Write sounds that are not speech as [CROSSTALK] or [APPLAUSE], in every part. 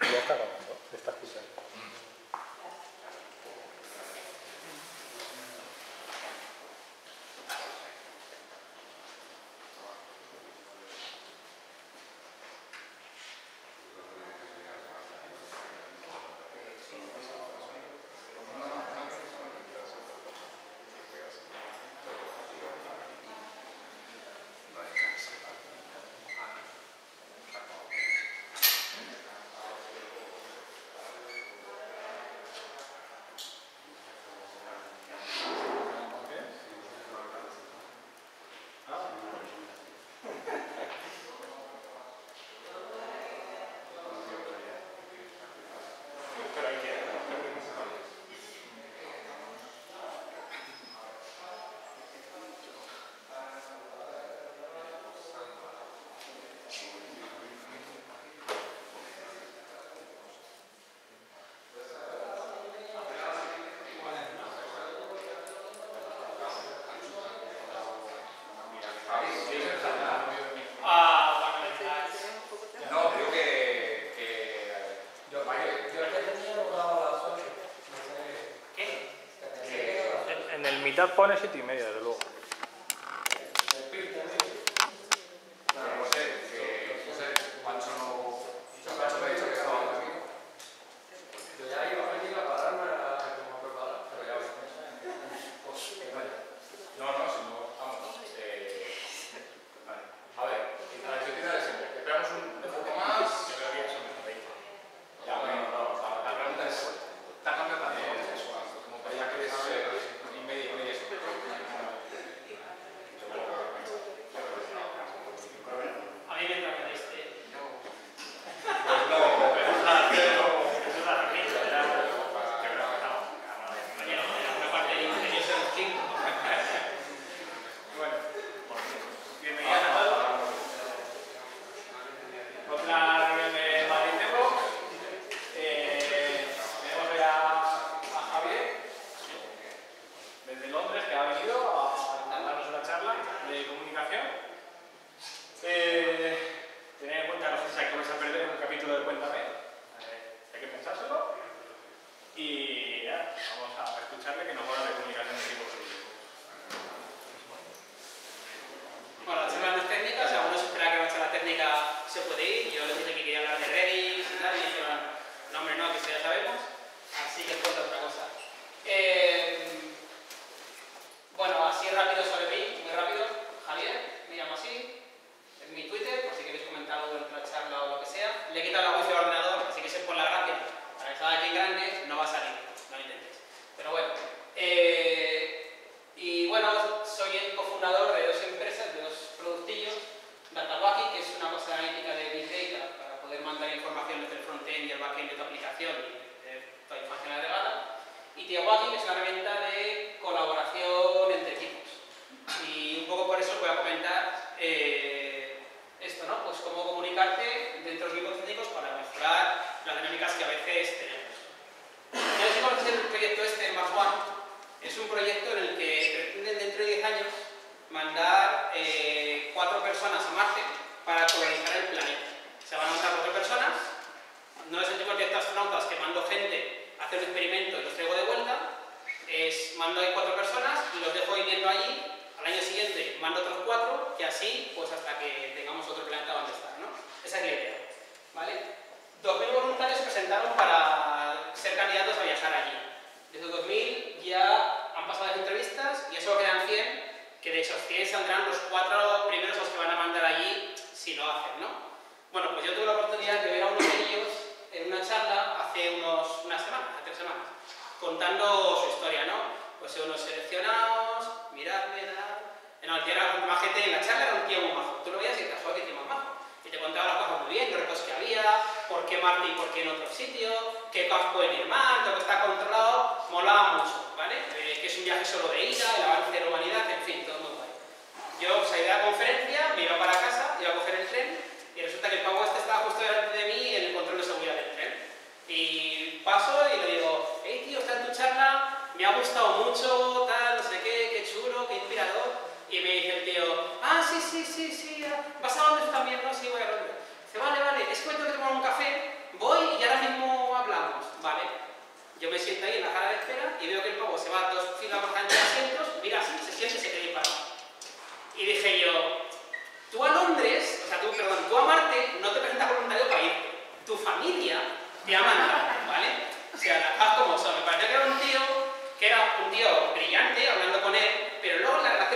Ya mitad pone siete y media, desde.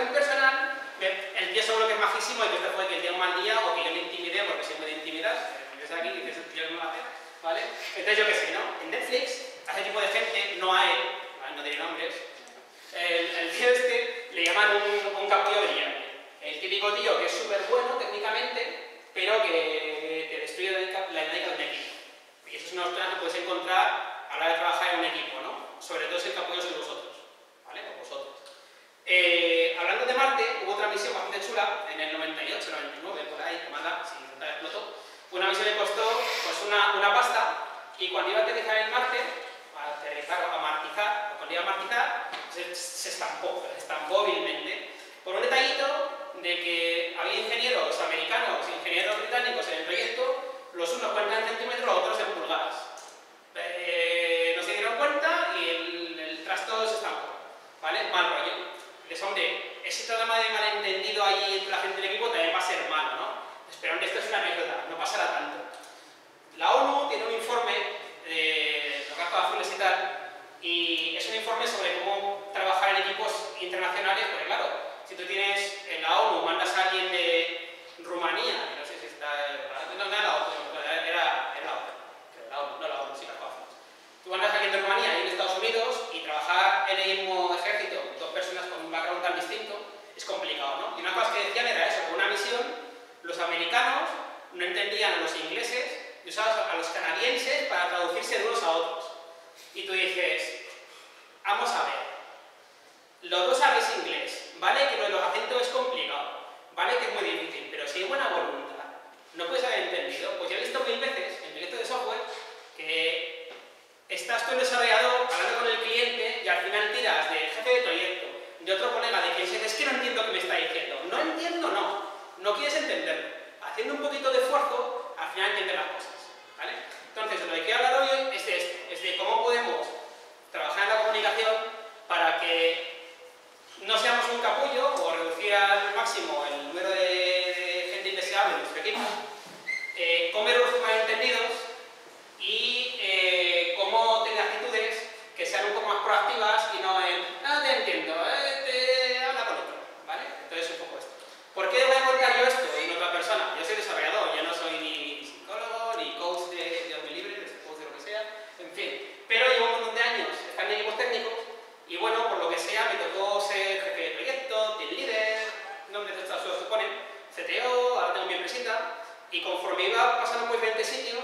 Relación personal, me- el tío seguro que es majísimo y que este fue que día un mal día o que yo le intimidé porque siempre te intimidas, ves aquí y dices, tío no lo hace, ¿vale? Entonces yo qué sé, ¿no? En Netflix, a ese tipo de gente, no a él, ¿vale? no diré nombres, el, el tío este le llaman un, un capullo brillante. El típico tío que es súper bueno técnicamente, pero que te destruye la dinámica de un equipo. Y eso es una opción que puedes encontrar a la hora de trabajar en un equipo, ¿no? Sobre todo si el capullo sois vosotros, ¿vale? O vosotros. Eh, hablando de Marte, hubo otra misión bastante chula en el 98, 99, por ahí, mala, sin intentar explotó. Una misión que costó pues, una, una pasta y cuando iba a aterrizar en Marte, a aterrizar o a martizar, o cuando iba a martizar, se, se estampó, se estampó vilmente. Por un detallito de que había ingenieros americanos ingenieros británicos en el proyecto, los unos cuentan en centímetros, los otros en pulgadas. Eh, no se dieron cuenta y el, el trasto se estampó. ¿Vale? Mal rollo. Entonces, hombre, ese programa de malentendido ahí entre la gente del equipo también va a ser malo, ¿no? Espero que esto es una anécdota, no pasará tanto. La ONU tiene un informe de los gastos azules y tal, y es un informe sobre cómo trabajar en equipos internacionales, porque claro, si tú tienes en la ONU, mandas a alguien de Rumanía, que no sé si está, no, no era la ONU, era, era la ONU, creo, la ONU, no la ONU, sí gastos azules. Tú mandas a alguien de Rumanía y de Estados Unidos y trabajar en el mismo ejército, dos personas con un background tan distinto, es complicado, ¿no? Y una cosa que decían era eso, con una misión, los americanos no entendían a los ingleses y usaban a los canadienses para traducirse de unos a otros. Y tú dices, vamos a ver, los dos sabéis inglés, ¿vale? Que los acentos es complicado, ¿vale? Que es muy difícil, pero si hay buena voluntad, no puedes haber entendido. Pues yo he visto mil veces en proyectos de software que estás tú el desarrollador hablando con el cliente y al final tiras del jefe de proyecto, de otro colega de que dices, es que no entiendo qué me está diciendo. No entiendo, no. No quieres entenderlo. Haciendo un poquito de esfuerzo, al final entiendes las cosas. ¿vale? Entonces, lo que quiero hablar hoy es de esto, es de cómo podemos trabajar en la comunicación para que no seamos un capullo o reducir al máximo el número de, de gente indeseable en nuestro equipo, eh, cómo errores malentendidos y eh, cómo tener actitudes que sean un poco más proactivas y no en, no te entiendo, eh, te habla con otro, ¿vale? Entonces un poco esto. ¿Por qué voy a contar yo esto y no otra persona? Yo soy desarrollador, yo no soy ni psicólogo, ni coach de Dios me libre, de coach de lo que sea, en fin. Pero llevo un montón de años estando en equipos técnicos y bueno, por lo que sea, me tocó ser jefe de proyecto, team leader, nombre de estas se ponen, CTO, ahora tengo mi empresita y conforme iba pasando por diferentes sitios,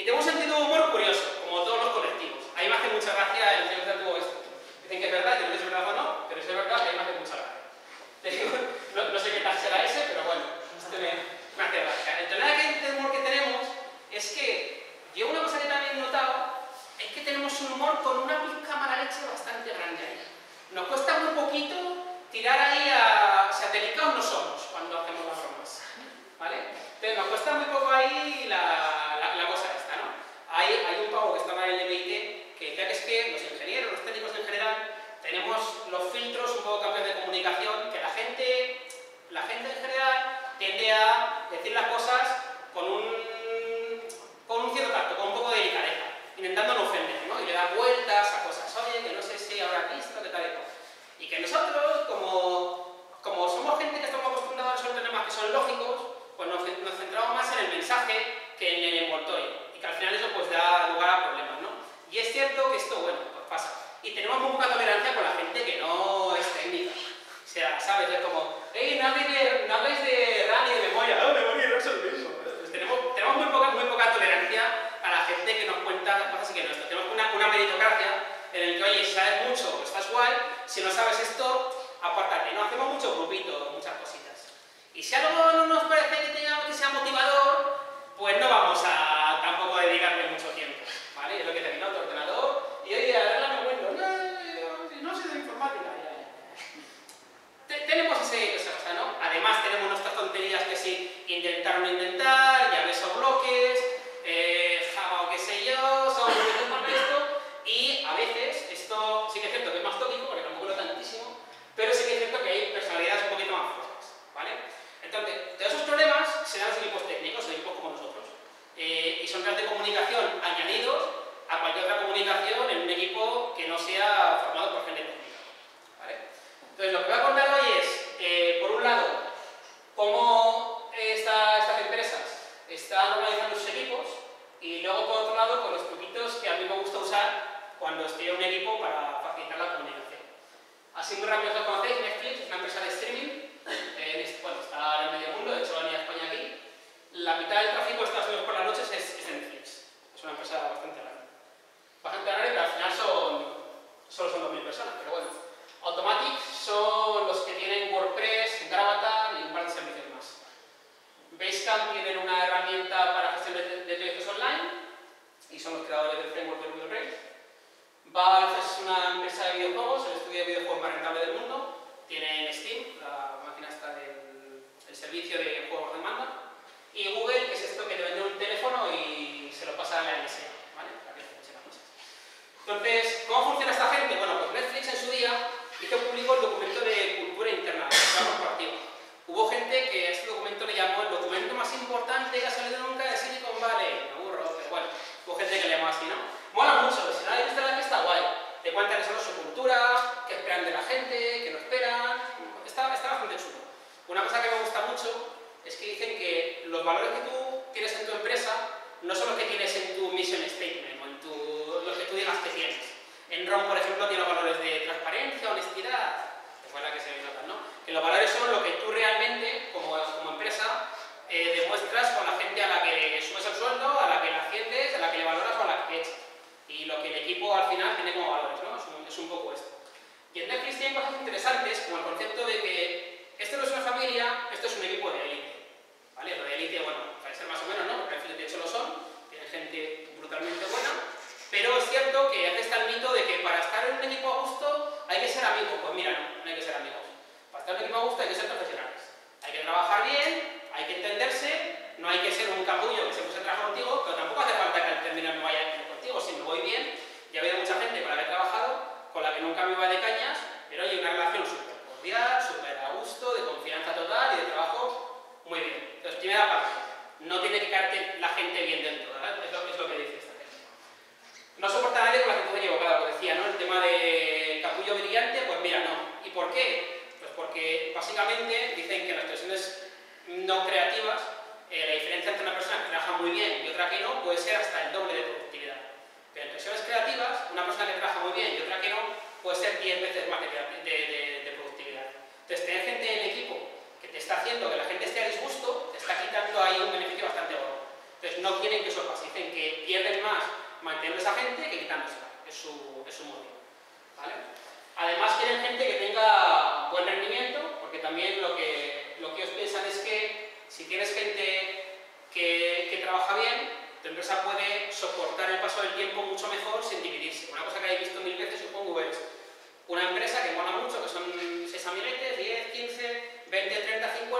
Y tengo un sentido de humor curioso, como todos los colectivos. A mí me hace mucha gracia el señor que tuvo esto. Dicen que es verdad, yo no es verdad o no, pero si es verdad, a mí me hace mucha gracia. [LAUGHS] No, no, sé qué tal será ese, pero bueno, este me, me hace gracia. El problema de humor que tenemos es que, yo una cosa que también he notado, es que tenemos un humor con una pizca mala leche bastante grande ahí. Nos cuesta muy poquito tirar ahí a... O sea, delicados no somos cuando hacemos las bromas, ¿vale? Entonces nos cuesta muy poco ahí la hay, un pavo que estaba en el MIT que decía que es que los ingenieros, los técnicos en general, tenemos los filtros un poco cambios de comunicación, que la gente, la gente en general tiende a decir las cosas con un, cierto tacto, con un poco de delicadeza, intentando no ofender, ¿no? Y le da vueltas a cosas, oye, que no sé si ahora aquí esto, que tal y cual. Y que nosotros, como, somos gente que estamos acostumbrados a resolver temas que son lógicos, pues nos, nos centramos más en el mensaje que en el envoltorio que al final eso pues da lugar a problemas, ¿no? Y es cierto que esto, bueno, pues pasa. Y tenemos muy poca tolerancia con la gente que no es técnica. O sea, ¿sabes? Es como, hey, no hables de, no hables de rally de memoria. No, memoria no es el mismo. Pues tenemos, tenemos muy, poca, muy poca tolerancia a la gente que nos cuenta las cosas y que no está. Tenemos una, una meritocracia en el que, oye, si sabes mucho, pues estás guay, si no sabes esto, apártate. No hacemos muchos grupitos, muchas cositas. Y si algo no nos parece que, que sea motivador, pues no vamos a tampoco dedicarle mucho tiempo, ¿vale? Es lo que terminó tu ordenador y hoy arreglame Windows. No, eh, no sé de informática. Ya, ya. Tenemos ese, esa cosa, ¿no? Además tenemos nuestras tonterías que sí, intentar no intentar, Entonces, lo que voy a contar hoy es, eh, por un lado, cómo esta- estas empresas están organizando sus equipos y luego, por otro lado, con los truquitos que a mí me gusta usar cuando estoy en un equipo para facilitar la comunicación. Así muy rápido lo conocéis, Netflix es una empresa de streaming, eh, bueno, está en medio mundo, de hecho venía a España aquí. La mitad del tráfico de Estados Unidos por las noches es, es Netflix. Es una empresa bastante grande. Bastante grande, pero al final son, solo son 2.000 personas, pero bueno. Automatic son los que tienen WordPress, Gravatar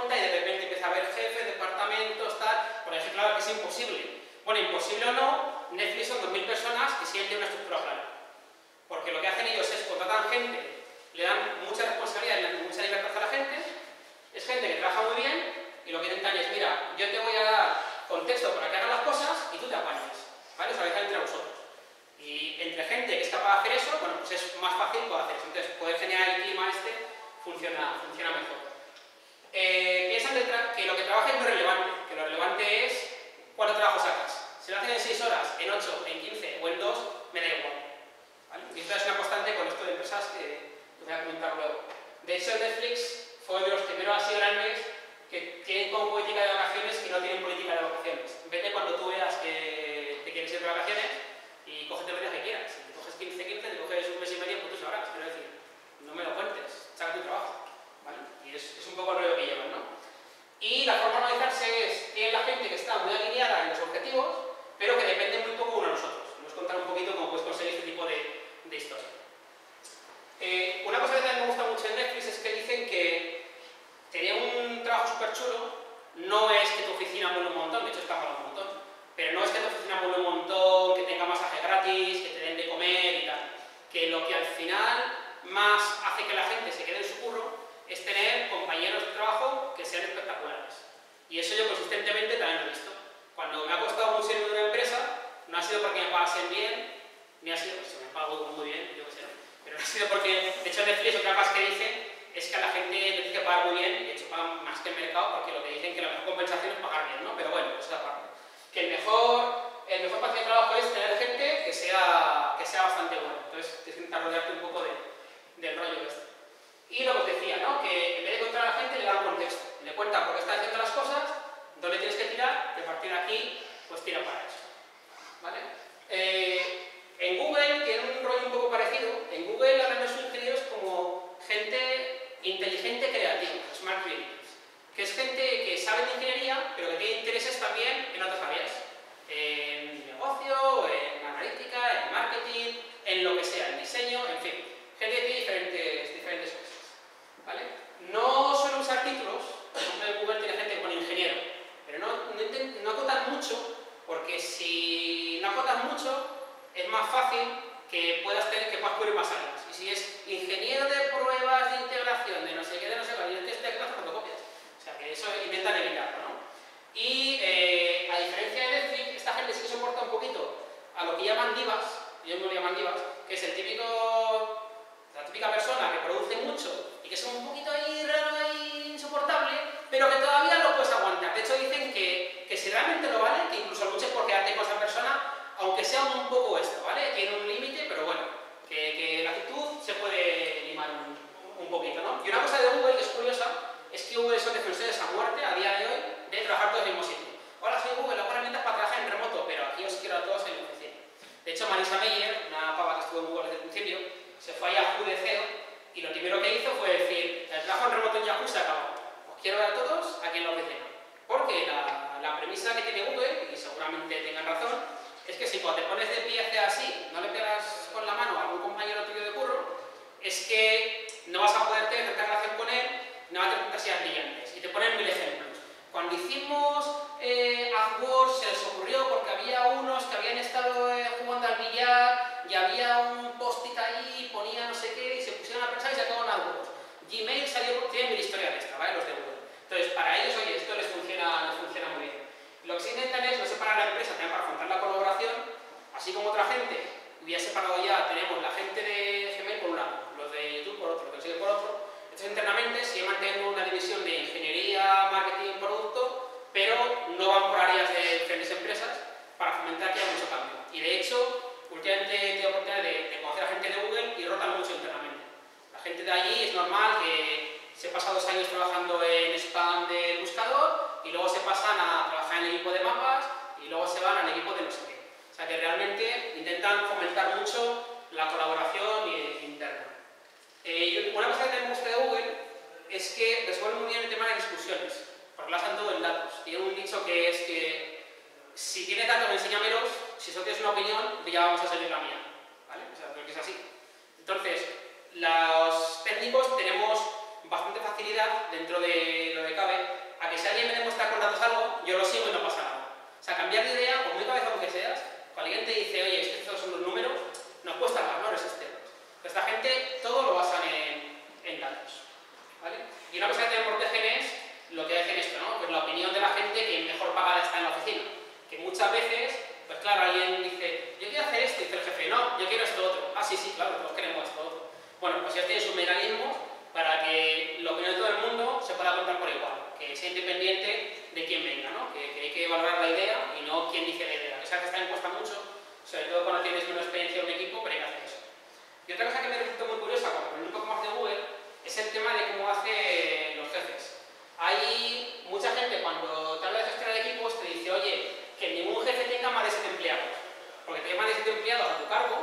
30, 50, y de repente empieza a haber jefes, departamentos, tal. Por eso, claro que es imposible. Bueno, imposible o no, Netflix son 2.000 personas que siguen una estructura clara. Porque lo que hacen ellos es contratan gente, le dan mucha responsabilidad y le dan mucha libertad a la gente, es gente que trabaja muy bien y lo que intentan es, mira, yo te voy a dar contexto para que hagas las cosas y tú te apañas, ¿vale? Os organizan entre vosotros. Y entre gente que es capaz de hacer eso, bueno, pues es más fácil poder hacer eso. Entonces, poder generar el clima este funciona, funciona mejor. Eh, piensan que, que lo que trabaja es muy relevante, que lo relevante es cuánto trabajo sacas. Si lo hacen en 6 horas, en 8, en 15 o en 2, me da igual. Y esto es una constante con esto de empresas que que voy a comentar luego. De hecho, Netflix fue de los primeros así grandes que tienen como política de vacaciones que no tienen política de vacaciones. Vete cuando tú veas que te quieres ir de vacaciones y cógete días que quieras. Si te coges 15, 15, te coges un mes y medio, pues tú sabrás. Quiero decir, no me lo cuentes, saca tu trabajo. Es, un poco el rollo que llevan, ¿no? Y la forma de organizarse es, tienen la gente que está muy alineada en los objetivos, pero que depende muy poco uno de nosotros. Nos contar un poquito cómo puedes conseguir este tipo de, de historia. Eh, una cosa que también me gusta mucho en Netflix es que dicen que tener un trabajo súper chulo no es que tu oficina mole un montón, de hecho está mal un montón, pero no es que tu oficina mole un montón, que tenga masaje gratis, que te den de comer y tal. Que lo que al final más hace que la gente se quede en su curro es tener compañeros de trabajo que sean espectaculares. Y eso yo consistentemente también lo he visto. Cuando me ha costado mucho irme de una empresa, no ha sido porque me pagasen bien, ni ha sido, pues me pago muy bien, yo qué sé, pero no ha sido porque, de hecho Netflix otra cosa que dice es que a la gente le tiene que pagar muy bien, y de hecho pagan más que el mercado, porque lo que dicen que la mejor compensación es pagar bien, ¿no? Pero bueno, eso aparte. Que el mejor, el mejor espacio de trabajo es tener gente que sea, que sea bastante buena. Entonces tienes que intentar rodearte un poco de, del rollo este. Y lo que os decía, ¿no? Que en vez de contar a la gente le dan un contexto. Le cuentan por qué está haciendo las cosas, dónde tienes que tirar, y a partir aquí, pues tira para eso. ¿Vale? Eh, en Google tiene un rollo un poco parecido. En Google de sus ingenieros como gente inteligente creativa, smart creators. Que es gente que sabe de ingeniería, pero que tiene intereses también en otras áreas. En negocio, en analítica, en marketing, en lo que sea, en diseño, en fin. Gente que tiene diferentes, diferentes. ¿Vale? No suele usar títulos, por ejemplo Google tiene gente con ingeniero, pero no, no, no acotan mucho, porque si no acotas mucho, es más fácil pues claro, alguien dice, yo quiero hacer esto, y dice el jefe, no, yo quiero esto otro. Ah, sí, sí, claro, todos queremos esto otro. Bueno, pues ya tienes un mecanismo para que la opinión de todo el mundo se pueda contar por igual, que sea independiente de quién venga, ¿no? Que, hay que valorar la idea y no quién dice la idea. Esa que está cuesta mucho, sobre todo cuando tienes menos experiencia en un equipo, pero hay que hacer eso. Y otra cosa que me resultó muy curiosa cuando un poco más de Google es el tema de cómo hace los jefes. Hay mucha gente cuando te habla de gestionar equipos te dice, oye, que ningún jefe tenga más de 7 empleados. Porque tener más de 7 empleados a tu cargo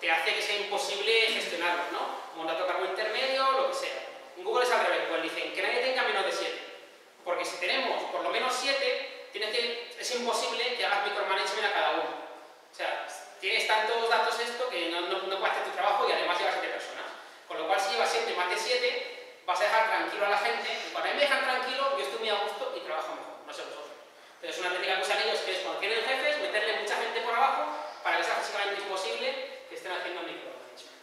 te hace que sea imposible gestionarlos, ¿no? Un dato cargo intermedio, lo que sea. Google es al revés, pues dicen que nadie tenga menos de 7. Porque si tenemos por lo menos 7, tienes que, es imposible que hagas micromanagement a cada uno. O sea, tienes tantos datos esto que no, no, no puedes tu trabajo y además llevas 7 personas. Con lo cual, si llevas 7 más de 7, vas a dejar tranquilo a la gente. Y cuando me dejan tranquilo, yo estoy muy a gusto y trabajo mejor. No sé vosotros. Entonces, una técnica que usan ellos que es cuando tienen jefes, meterle mucha gente por abajo para que sea físicamente imposible que estén haciendo micromanagement.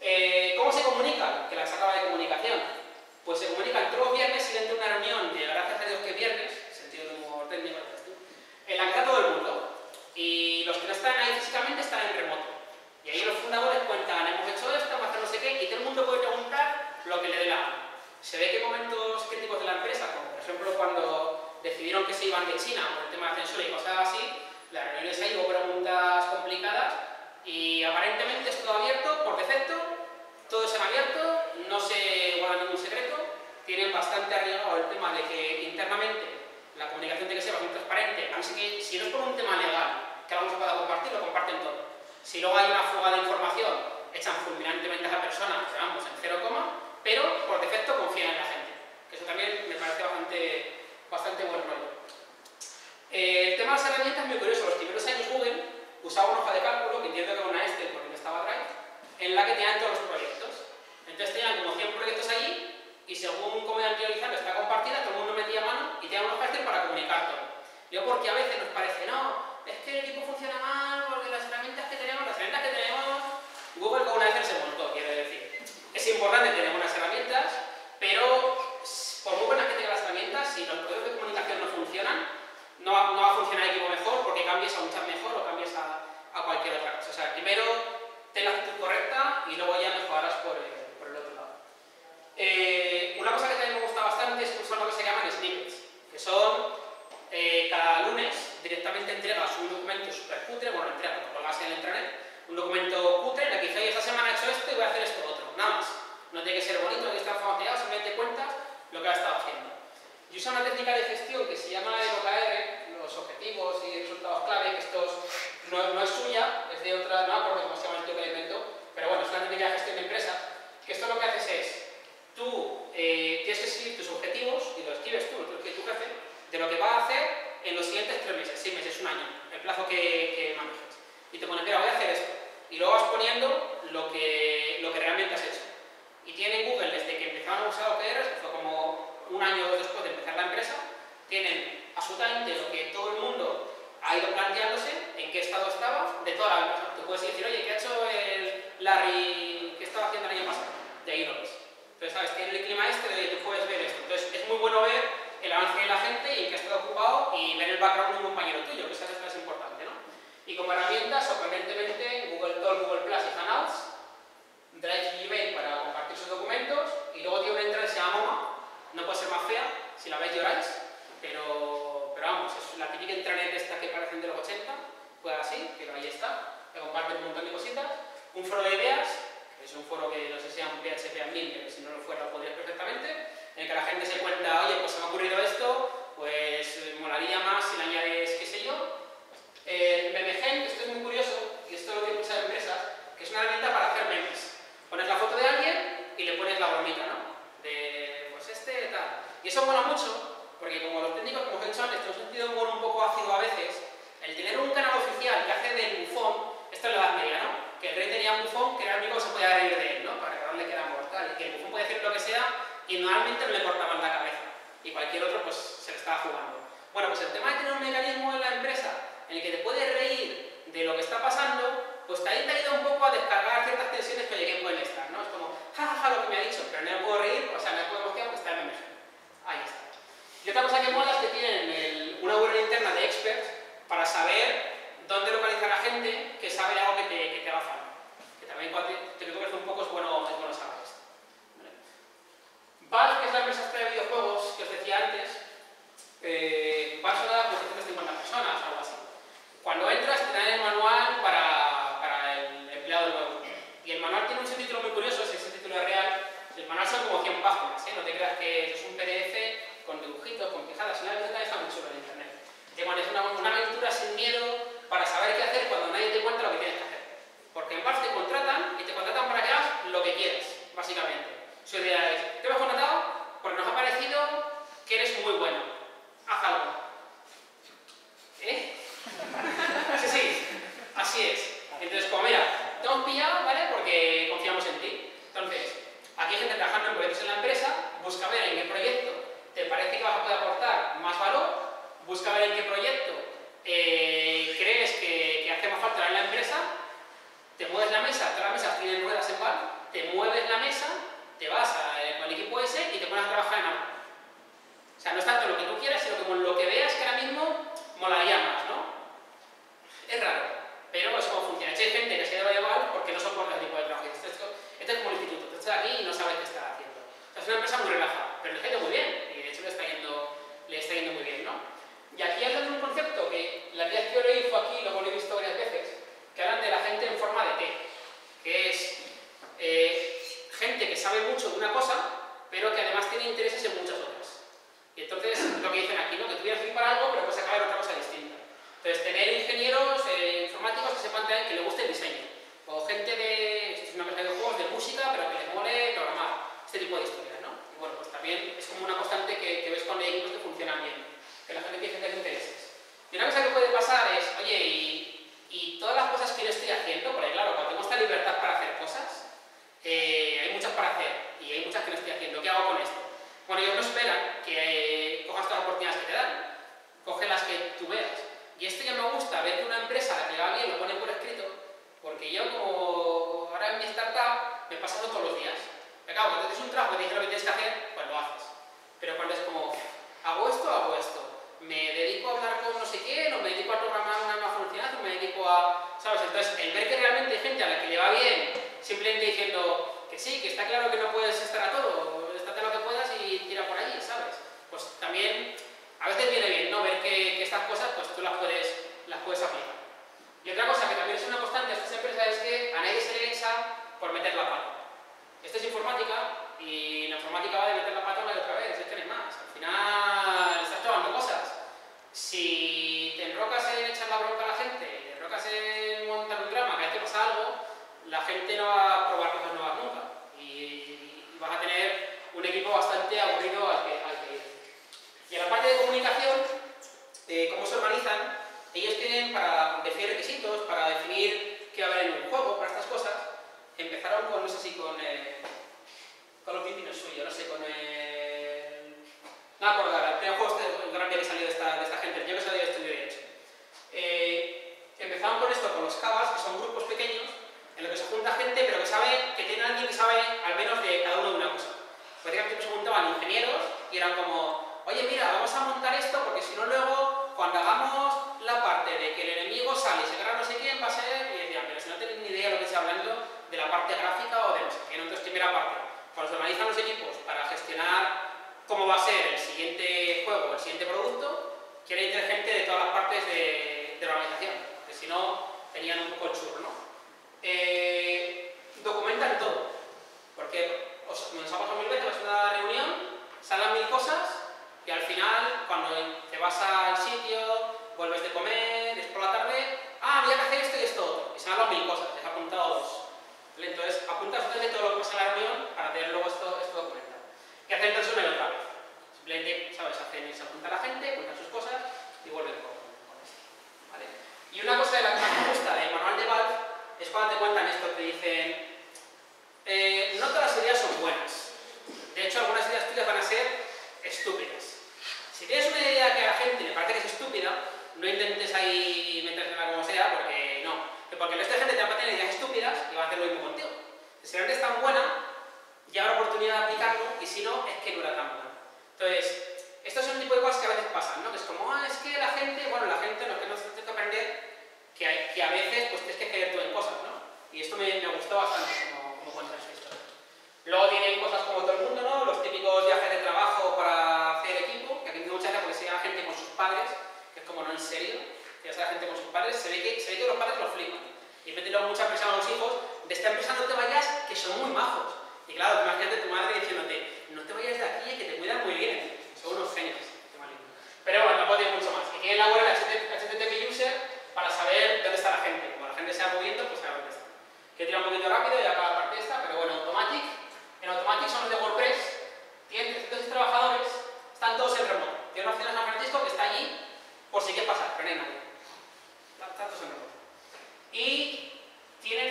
Eh, ¿Cómo se comunican? Que la sacaba de comunicación. Pues se comunican todos los viernes de una reunión de gracias a Dios que es viernes, sentido de humor técnico, en la que está todo el mundo. Y no están ahí físicamente, están en remoto. Y ahí los fundadores cuentan, hemos hecho esto, a hacer no sé qué, y todo el mundo puede preguntar lo que le dé la gana. Se ve que momentos críticos de la empresa, como por ejemplo cuando decidieron que se iban de China por el tema de censura y cosas así, las reuniones ahí hubo preguntas complicadas y aparentemente es todo abierto por defecto, todo es en abierto, no se guarda ningún secreto, tienen bastante arreglado el tema de que internamente la comunicación tiene que ser bastante transparente, así que si no es por un tema legal que algo se pueda compartir, lo comparten todo. Si luego hay una fuga de información, echan fulminantemente a esa persona, que vamos, en cero coma, pero por defecto confían en la gente. Que eso también me parece bastante, bastante buen rollo. Eh, el tema de las herramientas es muy curioso. Los primeros años Google usaba una hoja de cálculo, que entiendo que era una Excel porque no estaba Drive, en la que tenían todos los proyectos. Entonces tenían como 100 proyectos allí y según cómo iban priorizando está compartida, todo el mundo metía mano y tenían una Excel para comunicar todo. Yo porque a veces nos parece, no, es que el equipo funciona mal porque las herramientas que tenemos, las herramientas que tenemos, Google con una Excel se montó, quiero decir. Es importante tener buenas herramientas, pero por muy buenas que tengan las herramientas, si los procesos de comunicación no funcionan, no va, no va, a funcionar el equipo mejor porque cambies a un mejor o cambies a, a cualquier otra cosa. O sea, primero ten la actitud correcta y luego ya mejorarás por el, por el otro lado. Eh, una cosa que también me gusta bastante es usar lo que se llaman snippets, que son eh, cada lunes directamente entregas un documento super cutre, bueno, entregas, lo colgas en el intranet, un documento cutre en el que dice, esta semana he hecho esto y voy a hacer esto otro, nada más. No tiene que ser bonito, no tiene que estar formateado, simplemente cuentas lo que has estado haciendo. Y usa una técnica de gestión que se llama el OKR, los objetivos y resultados clave, que esto no, es suya, es de otra, no acuerdo cómo se llama el tío que inventó, pero bueno, es una técnica de gestión de empresa, que esto lo que haces es, tú eh, tienes que escribir tus objetivos, y lo escribes tú, lo que tu jefe, de lo que va a hacer en los siguientes tres meses, seis meses, un año, el plazo que, que manejes. Y te pones, mira, voy a hacer esto. Y luego vas poniendo lo que, lo que realmente has hecho. Y tienen Google, desde que empezaron a usar OKRs, que como un año o dos después de empezar la empresa, tienen absolutamente lo que todo el mundo ha ido planteándose, en qué estado estaba, de toda la empresa. Tú puedes decir, oye, ¿qué ha hecho el Larry, qué estaba haciendo el año pasado? De ahí lo ves. Entonces, ¿sabes? Tiene el clima este de tú puedes ver esto. Entonces, es muy bueno ver el avance de la gente y en qué estado ocupado y ver el background de un compañero tuyo, que eso es más importante, ¿no? Y como herramienta, sorprendentemente, Google Talk, Google Plus y Hangouts, Drive y Gmail para compartir sus documentos, y luego tiene una entrada que se llama MoMA, no puede ser más fea, si la veis lloráis, pero, pero vamos, es la típica intranet esta que parecen de los 80, pues así, pero ahí está, que comparten un montón de cositas, un foro de ideas, que es un foro que no sé si sea un PHP admin, pero si no lo fuera lo podrías perfectamente, en el que la gente se cuenta, oye, pues se me ha ocurrido esto, pues molaría más si le añades, qué sé yo. El memegen, esto es muy curioso, y esto lo tienen muchas empresas, que es una herramienta para hacer memes. Pones la foto de alguien y le pones la bromita, ¿no? De. Y eso mola mucho, porque como los técnicos, como os he dicho antes, tenemos un sentido de humor un poco ácido a veces, el tener un canal oficial que hace del bufón, esto es la edad media, ¿no? Que el rey tenía un bufón que era el único que se podía reír de él, ¿no? Para que no le quedara mortal, y que el bufón podía decir lo que sea y normalmente no le cortaban la cabeza y cualquier otro pues se le estaba jugando. Bueno, pues el tema de tener un mecanismo en la empresa en el que te puedes reír de lo que está pasando, pues también te ayuda un poco a descargar ciertas tensiones que, oye, que pueden estar, ¿no? Es como, jajaja, ja, ja, lo que me ha dicho, pero no me puedo reír, o sea, no puedo emocionar porque está en MMG. Ahí está. Y otra cosa que mola es que tienen una URL interna de experts para saber dónde localizar a gente que sabe algo que te, que te haga falta. Que también cuando te, te tocas un poco es bueno, es bueno saber esto. Valve, que es la empresa de videojuegos que os decía antes, eh, va a sonar por 250 personas o algo así. Cuando entras te dan el manual para, para el empleado nuevo. Y el manual tiene un subtítulo muy curioso, si ese título es real. El manual son como 100 ¿eh? no te creas que es un PDF con dibujitos, con pijadas. Una está muy chulo en internet. Te pones una, una aventura sin miedo para saber qué hacer cuando nadie te cuenta lo que tienes que hacer. Porque en parte te contratan y te contratan para que hagas lo que quieras, básicamente. Su idea es, te hemos contratado porque nos ha parecido que eres muy bueno. Haz algo.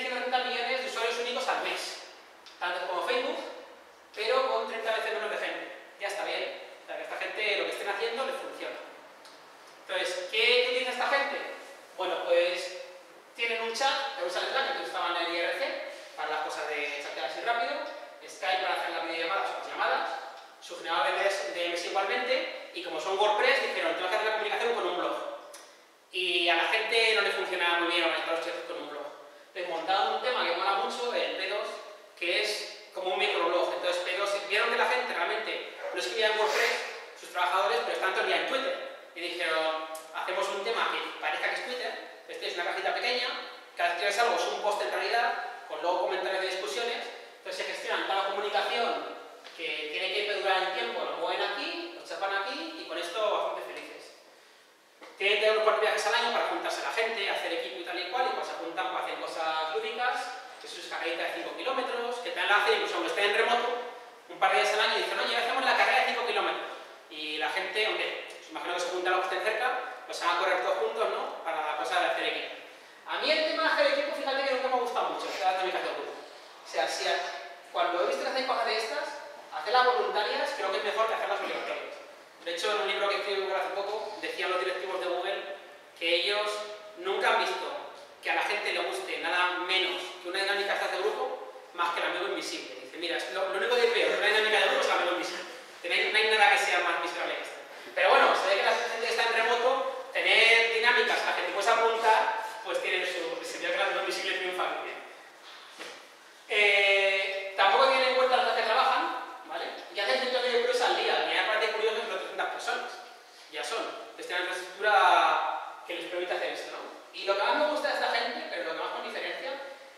170 millones de usuarios únicos al mes, tanto como Facebook, pero con 30 veces menos de gente. Ya está bien, para que esta gente lo que estén haciendo les funciona. Entonces, ¿qué utiliza esta gente? Bueno, pues tienen un chat, usan Slack, que usaban en el IRC, para las cosas de chatear así rápido, Skype para hacer las videollamadas o las llamadas, su generador de DMS igualmente, y como son WordPress, en sus trabajadores, pero están todo el día en Twitter. Y dijeron, hacemos un tema que parezca que es Twitter, este es una cajita pequeña, cada vez que algo es un post en realidad, con luego comentarios de discusiones, entonces se gestionan toda la comunicación que tiene que durar el tiempo, lo mueven aquí, lo chapan aquí y con esto bastante felices. Tienen que tener cuatro viajes al año para juntarse la gente, hacer equipo y tal y cual, y cuando se juntan para hacer cosas lúdicas, que es carrerita de 5 kilómetros, que te la hacer incluso aunque estén en remoto, un par de días al año y dicen, oye, hacemos la carrera de 5 kilómetros. Y la gente, hombre, os imagino que se juntan los que estén cerca, pues van a correr todos juntos, ¿no? Para la cosa de hacer equipo. A mí el tema de hacer equipo, fíjate que nunca me ha gustado mucho, la dinámica de grupo. O sea, si a, cuando he visto que hacéis de estas, hacerlas voluntarias creo que es mejor que hacerlas obligatorias. De hecho, en un libro que escribí hace poco, decían los directivos de Google que ellos nunca han visto que a la gente le guste nada menos que una dinámica de grupo más que el amigo invisible. Dice, mira, lo, lo único que peor de una dinámica de grupo es el amigo invisible. No hay, nada que sea más miserable que esto. Pero bueno, se ve que la gente está en remoto, tener dinámicas a las que te puedes apuntar, pues tienen su... sería que el amigo invisible triunfa bien. Eh, tampoco tienen en cuenta los que trabajan, ¿vale? Y hacen cientos de euros al día. Y me parece curioso que son 300 personas. Ya son. Entonces tienen una infraestructura que les permite hacer esto, ¿no? Y lo que más me gusta de esta gente, pero lo que más con diferencia,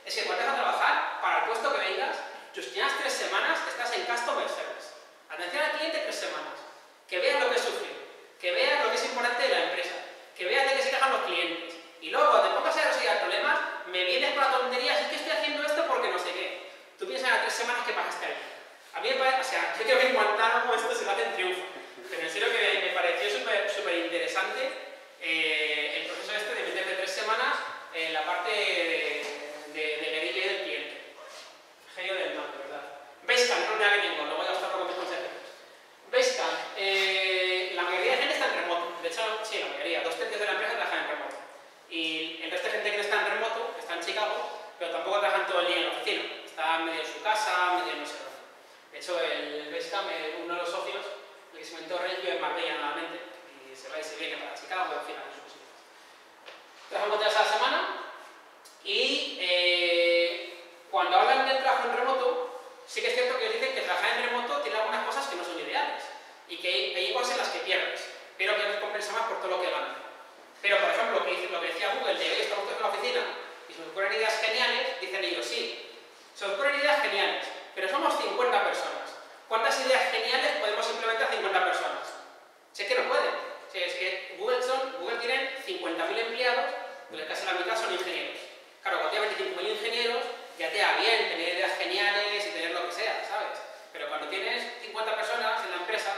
es que cuando vas a trabajar, para el puesto que vengas, tus primeras tres semanas estás en Customer Service. Atención al cliente tres semanas. Que veas lo que es sufrir. Que veas lo que es importante de la empresa. Que veas de qué se quejan los clientes. Y luego, cuando te pongas a resolver problemas, me vienes con la tontería, es que estoy haciendo esto porque no sé qué. Tú piensas en las tres semanas que pasaste ahí. A mí me parece, o sea, yo creo que en Guantánamo esto se lo hace en triunfo. Pero en serio que me, pareció súper interesante eh, el proceso este de meterte tres semanas en la parte de, de, de y del cliente. Genio del mal, de verdad. Basecamp, no me que tengo, lo voy a gastar con mis consejos. Basecamp, eh, la mayoría de gente está en remoto. De hecho, sí, la mayoría, dos tercios de la empresa trabajan en remoto. Y el resto de gente que no está en remoto está en Chicago, pero tampoco trabajan todo el día en la oficina. Está medio en su casa, medio en no sé dónde. De hecho, el Basecamp, uno de los socios, el que se inventó Red, vive en Marbella nuevamente y se va y se viene para Chicago, en fin, a sus cositas. Trabajan cuatro días a la semana y eh, cuando hablan del trabajo en remoto, sí que es cierto que dicen que trabajar en remoto tiene algunas cosas que no son ideales y que hay, cosas en las que pierdes, pero que recompensa más por todo lo que ganas. Pero, por ejemplo, lo que, decía Google, de que estamos en la oficina y se nos ocurren ideas geniales, dicen ellos, sí, se nos ocurren ideas geniales, pero somos 50 personas. ¿Cuántas ideas geniales podemos implementar 50 personas? Si es que no pueden. Si es que Google, son, Google tiene 50.000 empleados, de los que casi la mitad son ingenieros. Claro, cuando tienes 25.000 ingenieros, ya te da bien tener ideas geniales y tener lo que sea, ¿sabes? Pero cuando tienes 50 personas en la empresa,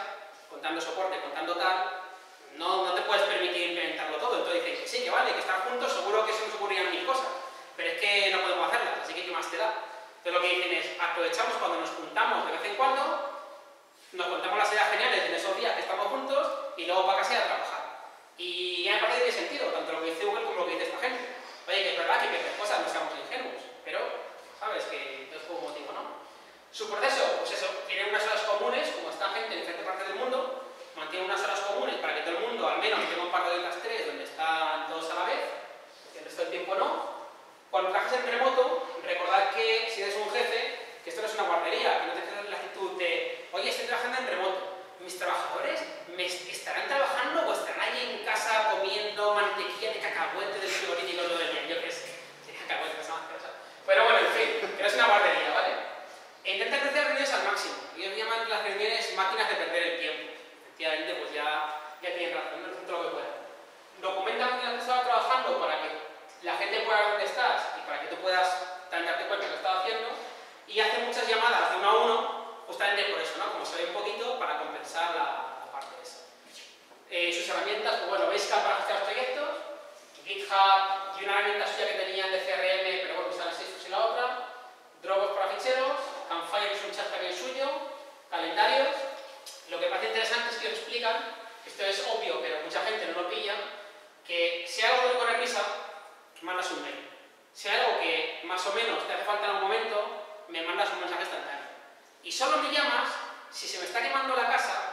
contando soporte, contando tal, no, no te puedes permitir implementarlo todo. Entonces dicen que sí, que vale, que estar juntos, seguro que se nos ocurrían mil cosas, pero es que no podemos hacerlas, así que ¿qué más te da? Entonces lo que dicen es, aprovechamos cuando nos juntamos de vez en cuando, nos contamos las ideas geniales en esos días que estamos juntos y luego para casa a trabajar. Y ya me parece que tiene sentido, tanto lo que dice Google como lo que dice esta gente. Oye, que es verdad que pierdes cosas, no seamos ingenuos, pero sabes que no es como motivo, ¿no? Su proceso, pues eso, tiene unas horas comunes, como esta gente en diferentes partes del mundo, mantiene unas horas comunes para que todo el mundo al menos tenga un par de horitas tres donde están todos a la vez, el resto del tiempo no. Cuando trabajas en remoto, recordad que si eres un jefe, que esto no es una guardería, que no te quedes la actitud de, oye, estoy trabajando en remoto, mis trabajadores me estarán trabajando o estarán allí en casa comiendo mantequilla de cacahuete del frigorífico todo el día, yo qué sé, si cacahuete no es más Pero bueno, en fin, que no es una guardería, ¿vale? E intenta crecer reuniones al máximo. Ellos llaman las reuniones máquinas de perder el tiempo. Efectivamente, pues ya, ya tienen razón, no es lo que puedan. Documenta que has estado trabajando para que la gente pueda ver dónde estás y para que tú puedas también darte cuenta de lo que estás haciendo. Y hace muchas llamadas de uno a uno, justamente por eso, ¿no? Como se ve un poquito, para compensar la, la parte esa. Eh, sus herramientas, pues bueno, Basecamp para gestionar proyectos, GitHub y una herramienta suya que tenían de CRM, pero bueno, usan Salesforce la otra, Dropbox para ficheros, Campfire es un chat también suyo, calendarios. Lo que parece interesante es que os explican, esto es obvio, pero mucha gente no lo pilla, que si hay algo que corre prisa, mandas un mail. Si hay algo que más o menos te hace falta en un momento, me mandas un mensaje instantáneo. Y solo me llamas si se me está quemando la casa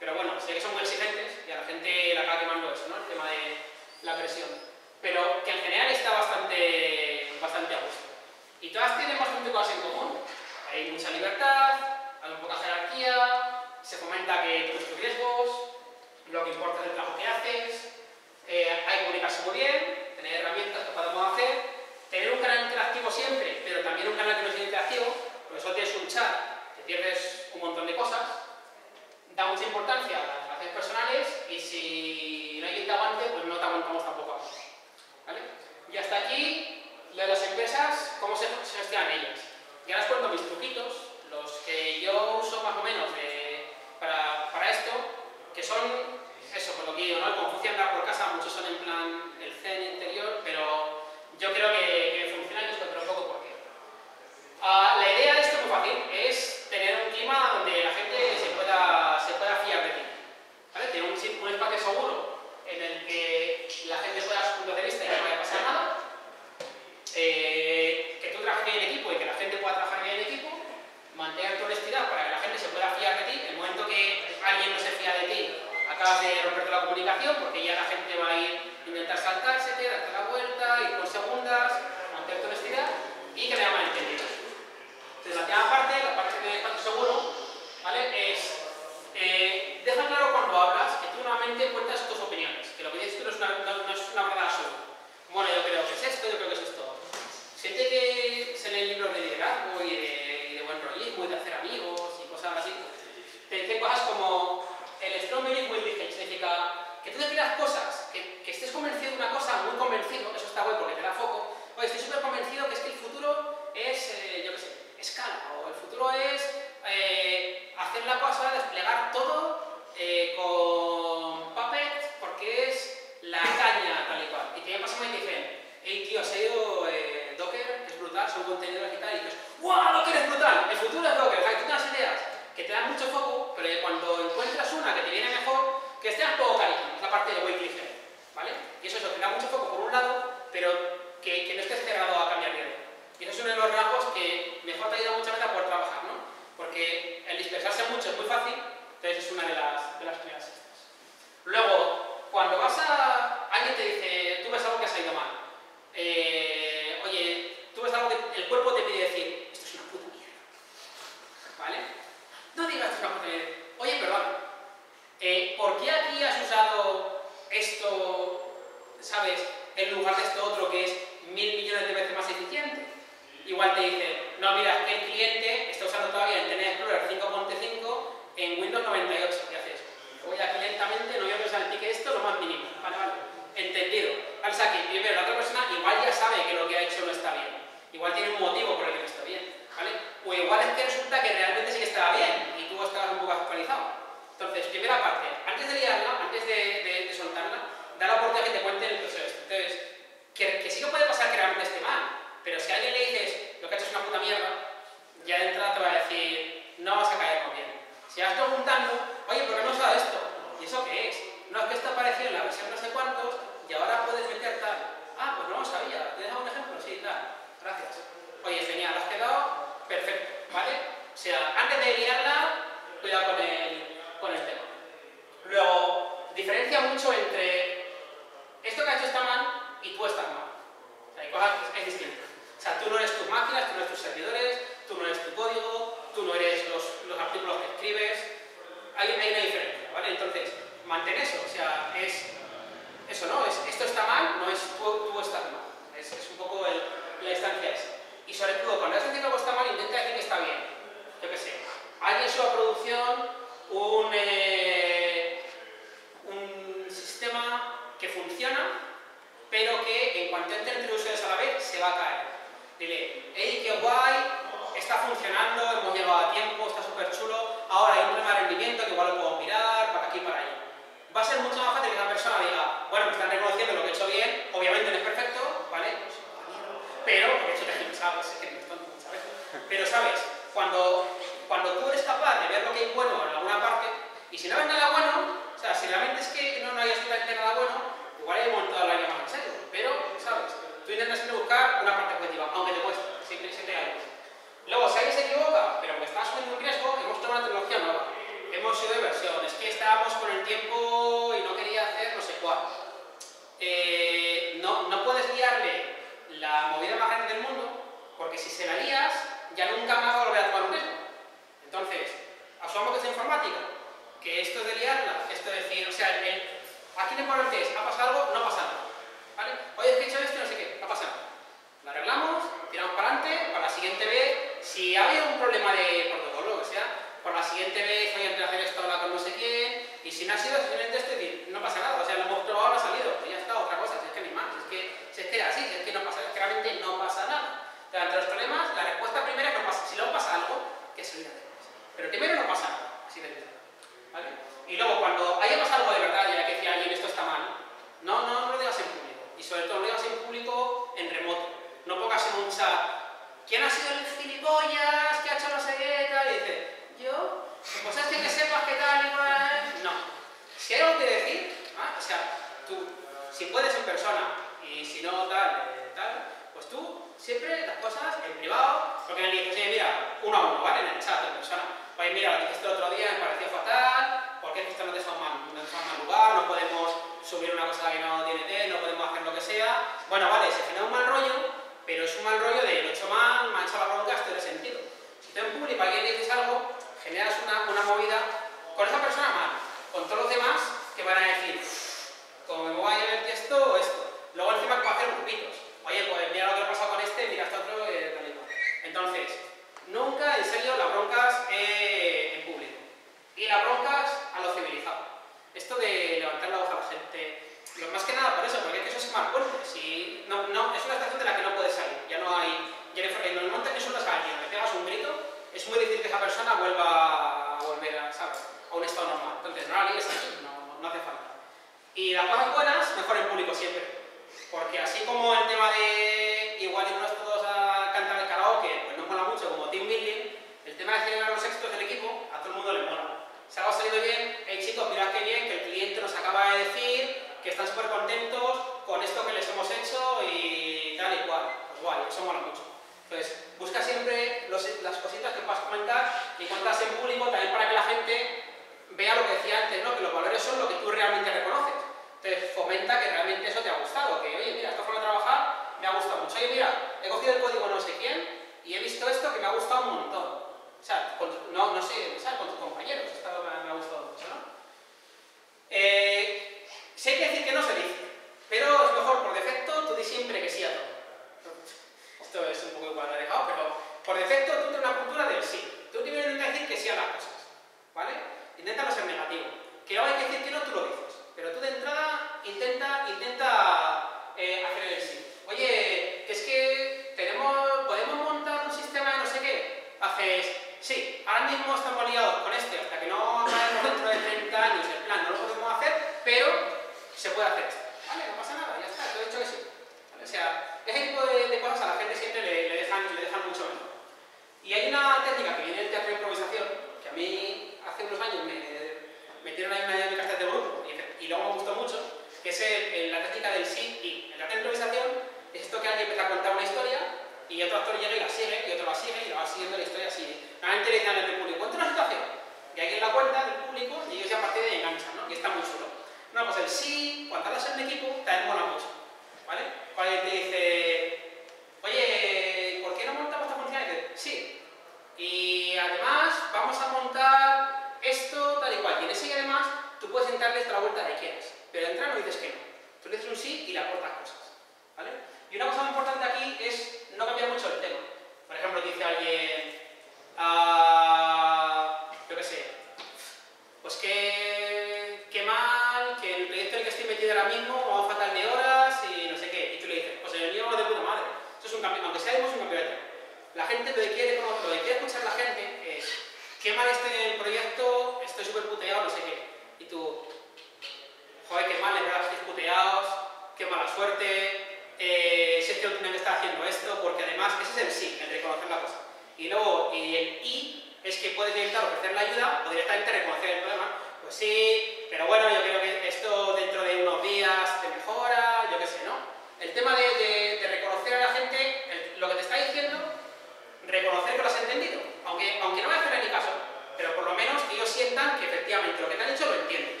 lo que te han hecho lo entiendes.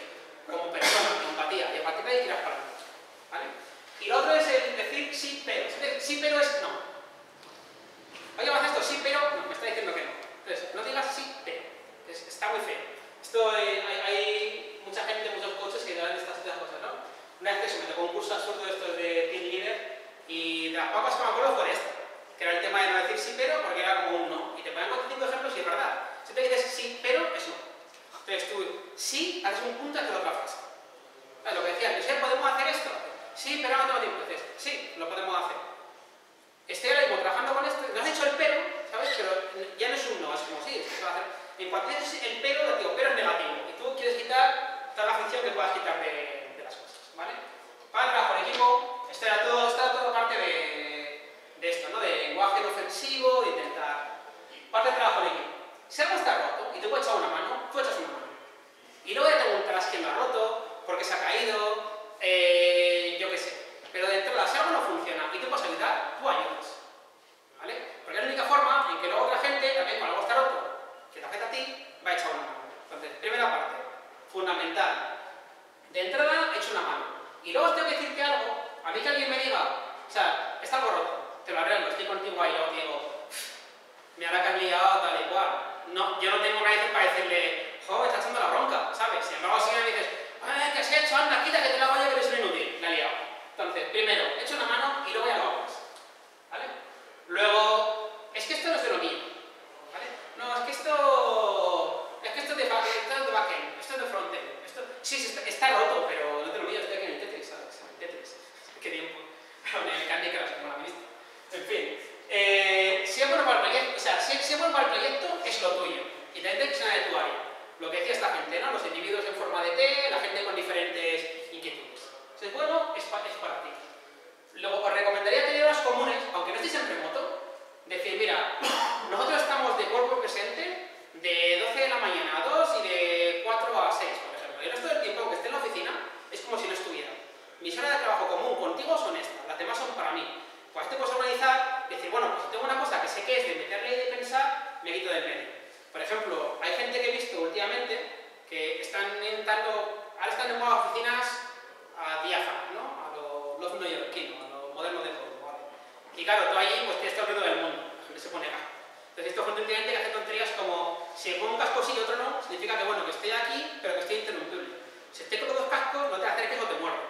Y claro, tú allí pues tienes todo el del mundo, la gente se pone acá. Entonces esto gente que hace tonterías como, si pongo un casco sí y otro no, significa que bueno, que estoy aquí, pero que estoy interrumpible. Si estoy con dos cascos, no te acerques o te muerdo.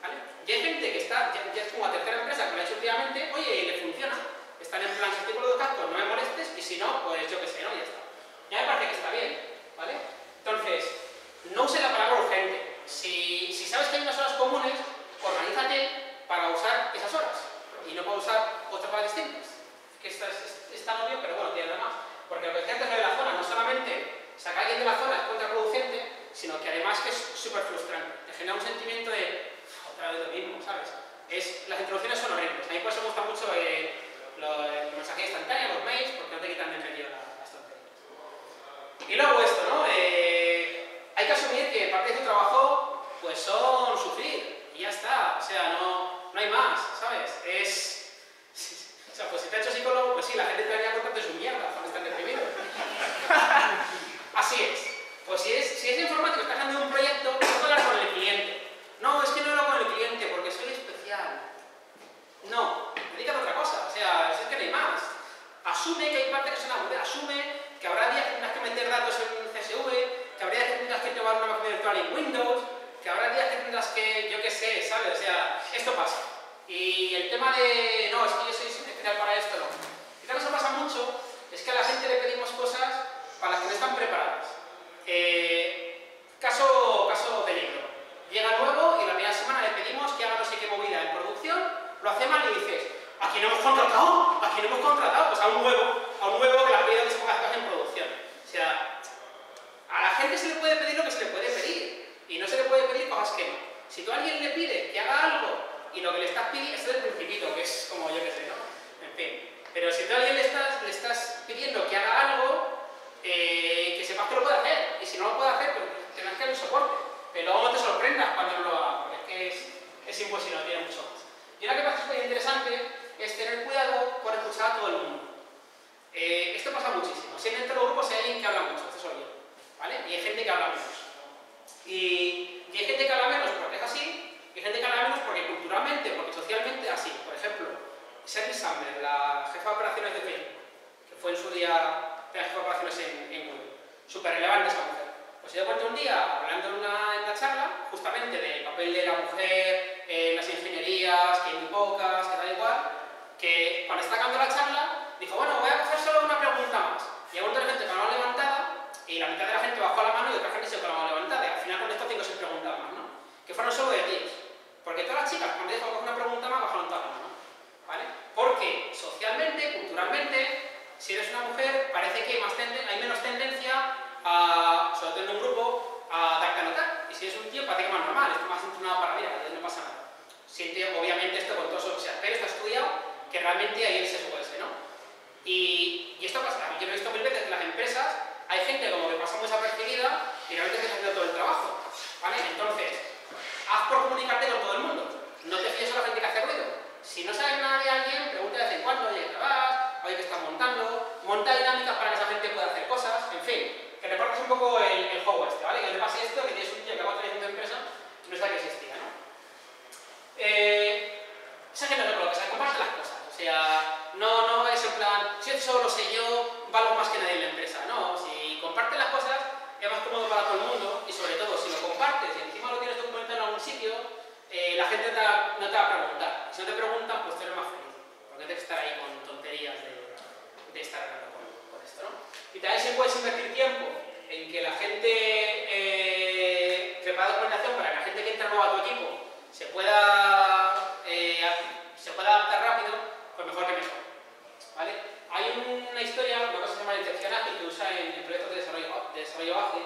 ¿Vale? Y hay gente que está, ya, es como la tercera empresa que lo ha hecho últimamente, oye, y le funciona. Están en plan, si estoy con los dos cascos, no me molestes, y si no, pues yo qué sé, ¿no? Ya está. Ya me parece que está bien, ¿vale? Entonces, no use la palabra urgente. Si, si sabes que hay unas horas comunes, organízate para usar esas horas y no para usar otras horas distintas. Que esta es, es, pero bueno, tiene nada más. Porque lo que decía antes de la zona, no solamente sacar a alguien de la zona es contraproducente, sino que además que es súper frustrante. Te genera un sentimiento de otra vez lo mismo, ¿sabes? Es, las introducciones son horribles. A mí por eso me gusta mucho eh, lo- el mensaje instantáneo, los mails, porque no te quitan de medio la- las tonterías. Y luego esto, ¿no? Eh, hay que asumir que parte de tu trabajo pues son sufrir y ya está. O sea, no, no hay más, ¿sabes? Es... [LAUGHS] O sea, pues si te ha hecho psicólogo, pues sí, la gente te daría contarte su mierda cuando están deprimidos. Así es. Pues si es, si es informático, estás haciendo un proyecto, no hablar con el cliente. No, es que no lo hago con el cliente porque soy especial. No, dedícate a otra cosa. O sea, es que no hay más. Asume que hay partes que son aburridas. Asume que habrá días que tendrás que meter datos en CSV, que habrá días que tendrás que tomar una máquina virtual en Windows, que habrá días que tendrás que, yo qué sé, ¿sabes? O sea, esto pasa. Y el tema de, no, es que yo soy especial para esto, no. Otra cosa pasa mucho es que a la gente le pedimos cosas para las que no están preparadas. Eh, caso, caso de libro. Llega nuevo y la primera semana le pedimos que haga no sé qué movida en producción, lo hace mal y dices, ¿a quién hemos contratado? ¿A quién hemos contratado? Pues a un nuevo, a un nuevo que le ha pedido que se ponga en producción. O sea, a la gente se le puede pedir lo que se le puede pedir y no se le puede pedir cosas que no. Si tú a alguien le pide que haga algo y lo que le estás pidiendo, esto es el principito, que es como yo que sé, ¿no? En fin. Pero si tú a alguien le estás, pidiendo que haga algo, eh, que sepas que lo puede hacer. Y si no lo puede hacer, pues tendrás que darle soporte. Pero luego no te sorprendas cuando no lo haga, porque es que es, imposible, tiene mucho más. Y una que pasa súper interesante es tener cuidado con escuchar a todo el mundo. Eh, esto pasa muchísimo. Siempre dentro de los grupos hay alguien que habla mucho, este soy yo. ¿Vale? Y hay gente que habla menos. Y, hay gente que habla menos porque es así, y hay gente que habla menos porque culturalmente, porque socialmente es así. Por ejemplo, Sheryl Sandberg, la jefa de operaciones de Facebook, que fue en su día la jefa de operaciones en, Google. Súper relevante esa mujer. Pues se dio cuenta un día, hablando en una, charla, justamente del papel de la mujer en las ingenierías, que hay muy pocas, que da igual, que cuando está acabando la charla, dijo, bueno, voy a coger solo una pregunta más. Y hay un montón de gente con la mano levantada, y la mitad de la gente bajó la mano y otra gente se con la mano levantada. Preguntas más, ¿no? Que fueron solo de tíos. Porque todas las chicas, cuando coger una pregunta más, bajaron todas la mano. ¿Vale? Porque socialmente, culturalmente, si eres una mujer, parece que hay, menos tendencia a, sobre todo en un grupo, a darte a notar. Y si eres un tío, parece que más normal, es más entrenado para mira, no pasa nada. Siente, obviamente, esto con todo eso, o sea, pero está estudiado que realmente hay el sesgo ese, ¿no? Y, y esto pasa, yo lo he visto mil veces en las empresas, hay gente como que pasa muy desapercibida y realmente está haciendo todo el trabajo, ¿vale? Entonces, haz por comunicarte con todo el mundo, no te fíes a la gente que hace ruido. Si no sabes nada de alguien, pregunta de vez en cuando, oye, ¿qué vas? Oye, ¿qué estás montando? Monta dinámicas para que esa gente pueda hacer cosas, en fin, que repartas un poco el, el juego este, ¿vale? Que le pase esto, que tienes un tío que va a tener tu empresa no sabe que existía, ¿no? Eh, esa gente no lo se comparte las cosas, o sea, no, no es en plan, si solo lo sé yo, valgo más que nadie en la empresa, no, si compartes las cosas es más cómodo para todo el mundo y sobre todo si lo compartes y encima lo tienes documentado en algún sitio, eh, la gente te no te va a preguntar. Si no te preguntan, pues tú eres más feliz, porque tienes que estar ahí con tonterías de, de estar hablando con, con esto, ¿no? Y también si puedes invertir tiempo en que la gente eh, prepara documentación para que la gente que entra nueva a tu equipo se pueda, eh, se pueda adaptar rápido, pues mejor que mejor. ¿Vale? Hay una historia, una cosa integración ágil que usa en, en proyectos de desarrollo, de desarrollo ágil,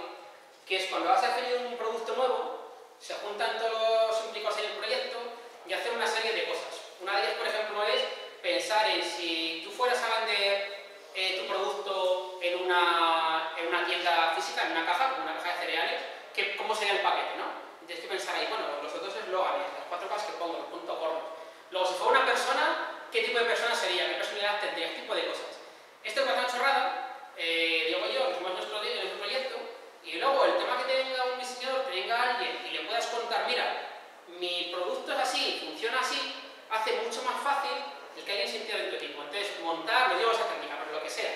que es cuando a hacer un producto nuevo, se juntan todos los implicados en el proyecto y hacen una serie de cosas. Una de ellas, por ejemplo, es pensar en si tú fueras a vender eh, tu producto en una, en una tienda física, en una caja, como una caja de cereales, que, ¿cómo sería el paquete, no? Tienes que pensar ahí, bueno, los otros eslóganes, las cuatro cosas que pongo, los puntos gordos. Luego, si fuera una persona, ¿qué tipo de persona sería? ¿Qué personalidad tendría? ¿Qué tipo de cosas? Esto es una chorrada, eh, digo yo, que somos nuestro, nuestro proyecto, y luego el tema que tenga un diseñador, que venga alguien y le puedas contar, mira, mi producto es así, funciona así, hace mucho más fácil el que alguien se entienda en tu equipo. Entonces, montar, no digo esa técnica, pero lo que sea,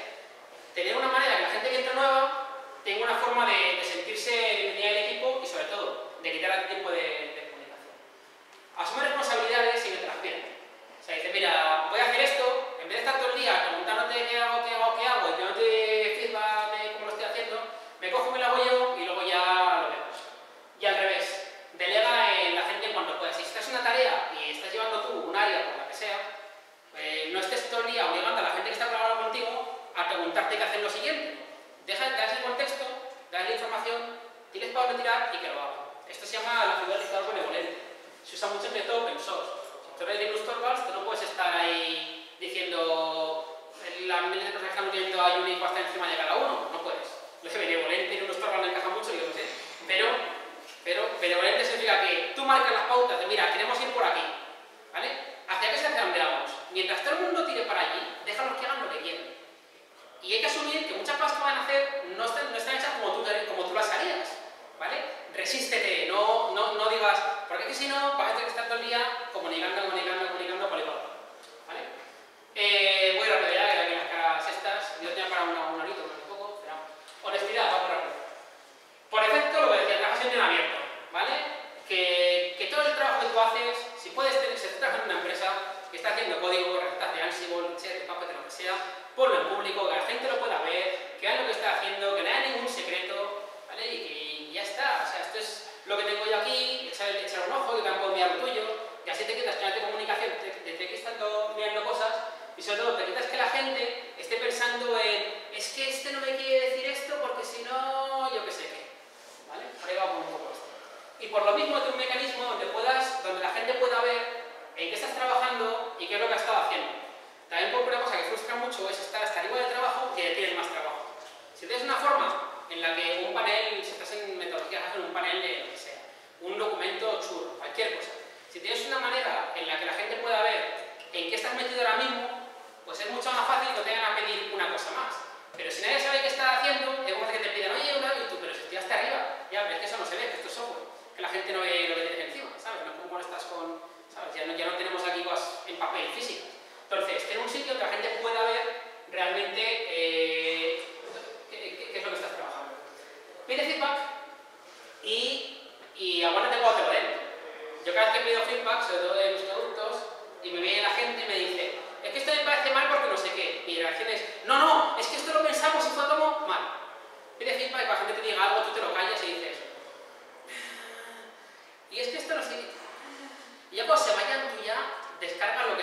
tener una manera que la gente que entra nueva tenga una forma de, de sentirse bienvenida al equipo y sobre todo de quitar el tiempo de, comunicación. Asume responsabilidades y que te. O sea, dice, mira, voy a hacer esto, en vez de estar todo el día preguntándote qué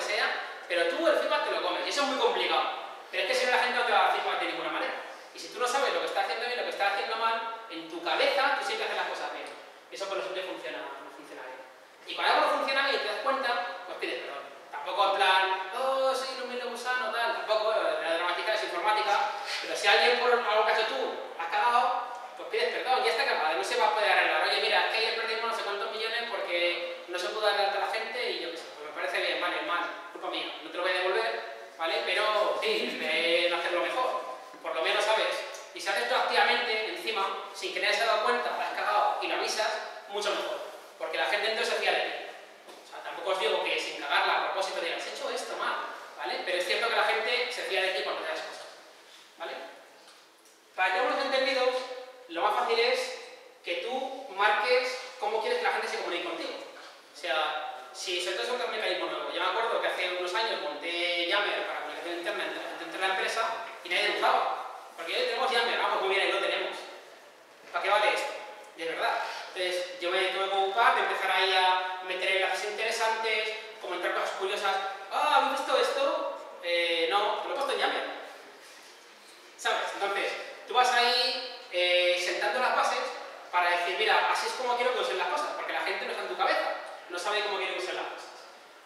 sea, pero tú el feedback te lo comes. Y eso es muy complicado. Pero es que si no la gente no te va a dar feedback de ninguna manera. Y si tú no sabes lo que está haciendo bien lo que está haciendo mal, en tu cabeza tú siempre haces las cosas bien. Eso por lo siempre funciona, no funciona bien. Y cuando algo no funciona bien y te das cuenta, pues pides perdón. Tampoco en plan, oh, soy un humilde gusano, tal. Tampoco, eh, la dramática es informática. Pero si alguien por algo que has hecho tú has cagado, pues pides perdón. Ya está cagado. No se va a poder arreglar. Oye, mira, es que ayer perdimos no sé cuántos millones porque no se pudo dar a la gente y yo qué sé. Parece bien, vale, mal, culpa mía. No te lo voy a devolver, ¿vale? Pero sí, de hacerlo mejor. Por lo menos sabes. Y si haces esto activamente, encima, sin que nadie se haya dado cuenta, has cagado y lo avisas, mucho mejor. Porque la gente entonces se fía de ti. O sea, tampoco os digo que sin cagarla a propósito digas, has hecho esto mal, ¿vale? Pero es cierto que la gente se fía de ti cuando te das cosas, ¿vale? Para que hagamos entendidos, lo más fácil es que tú marques cómo quieres que la gente se comunique contigo. O sea, si sobre todo es un mecanismo nuevo. Yo me acuerdo que hace unos años monté Yammer para comunicación interna dentro de la empresa y nadie lo usaba. Porque hoy tenemos Yammer, vamos, muy bien, ahí lo tenemos. ¿Para qué vale esto? De verdad. Entonces, yo me tuve que ocupar de empezar ahí a meter enlaces interesantes, comentar cosas curiosas. Ah, ¿habéis visto esto? Eh, no, lo he puesto en Yammer. ¿Sabes? Entonces, tú vas ahí eh, sentando las bases para decir, mira, así es como quiero que usen las cosas, porque la gente no está en tu cabeza, no sabe cómo quiere que las cosas.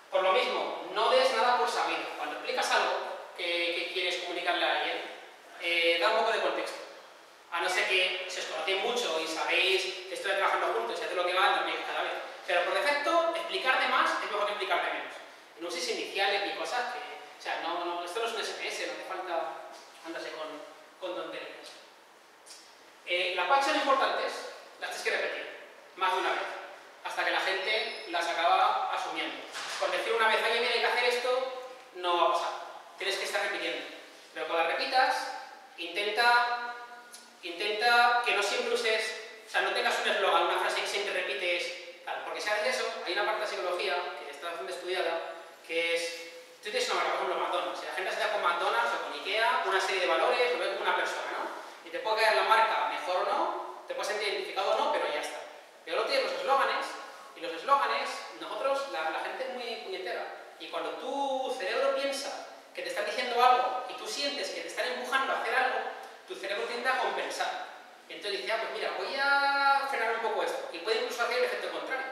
Por lo mismo, no des nada por sabido. Cuando explicas algo que, quieres comunicarle a alguien, eh, da un poco de contexto. A no ser que se os conocéis mucho y sabéis que estoy trabajando juntos y hacer lo que va, también cada vez. Pero por defecto, explicar de más es mejor que explicar de menos. No uséis iniciales ni cosas que. O sea, no, esto no es un SMS, no hace falta andarse con, con tonterías. Eh, las patches son importantes, las tienes que repetir, más de una vez, hasta que la gente las acaba asumiendo. Por decir una vez, alguien viene que hacer esto, no va a pasar. Tienes que estar repitiendo. Pero cuando las repitas, intenta, intenta que no siempre uses, o sea, no tengas un eslogan, una frase que siempre repites, tal. Porque si haces eso, hay una parte de psicología que está bastante estudiada, que es, tú tienes una marca, por ejemplo, McDonald's. Si la gente se da con McDonald's o con Ikea, una serie de valores, lo ve como una persona, ¿no? Y te puede caer la marca mejor o no, te puedes sentir identificado o no, pero ya está. Pero luego tienes los eslóganes, y los eslóganes, nosotros, la, la gente es muy puñetera. Y cuando tu cerebro piensa que te están diciendo algo y tú sientes que te están empujando a hacer algo, tu cerebro tiende a compensar. Y entonces dice, ah, pues mira, voy a frenar un poco esto. Y puede incluso hacer el efecto contrario.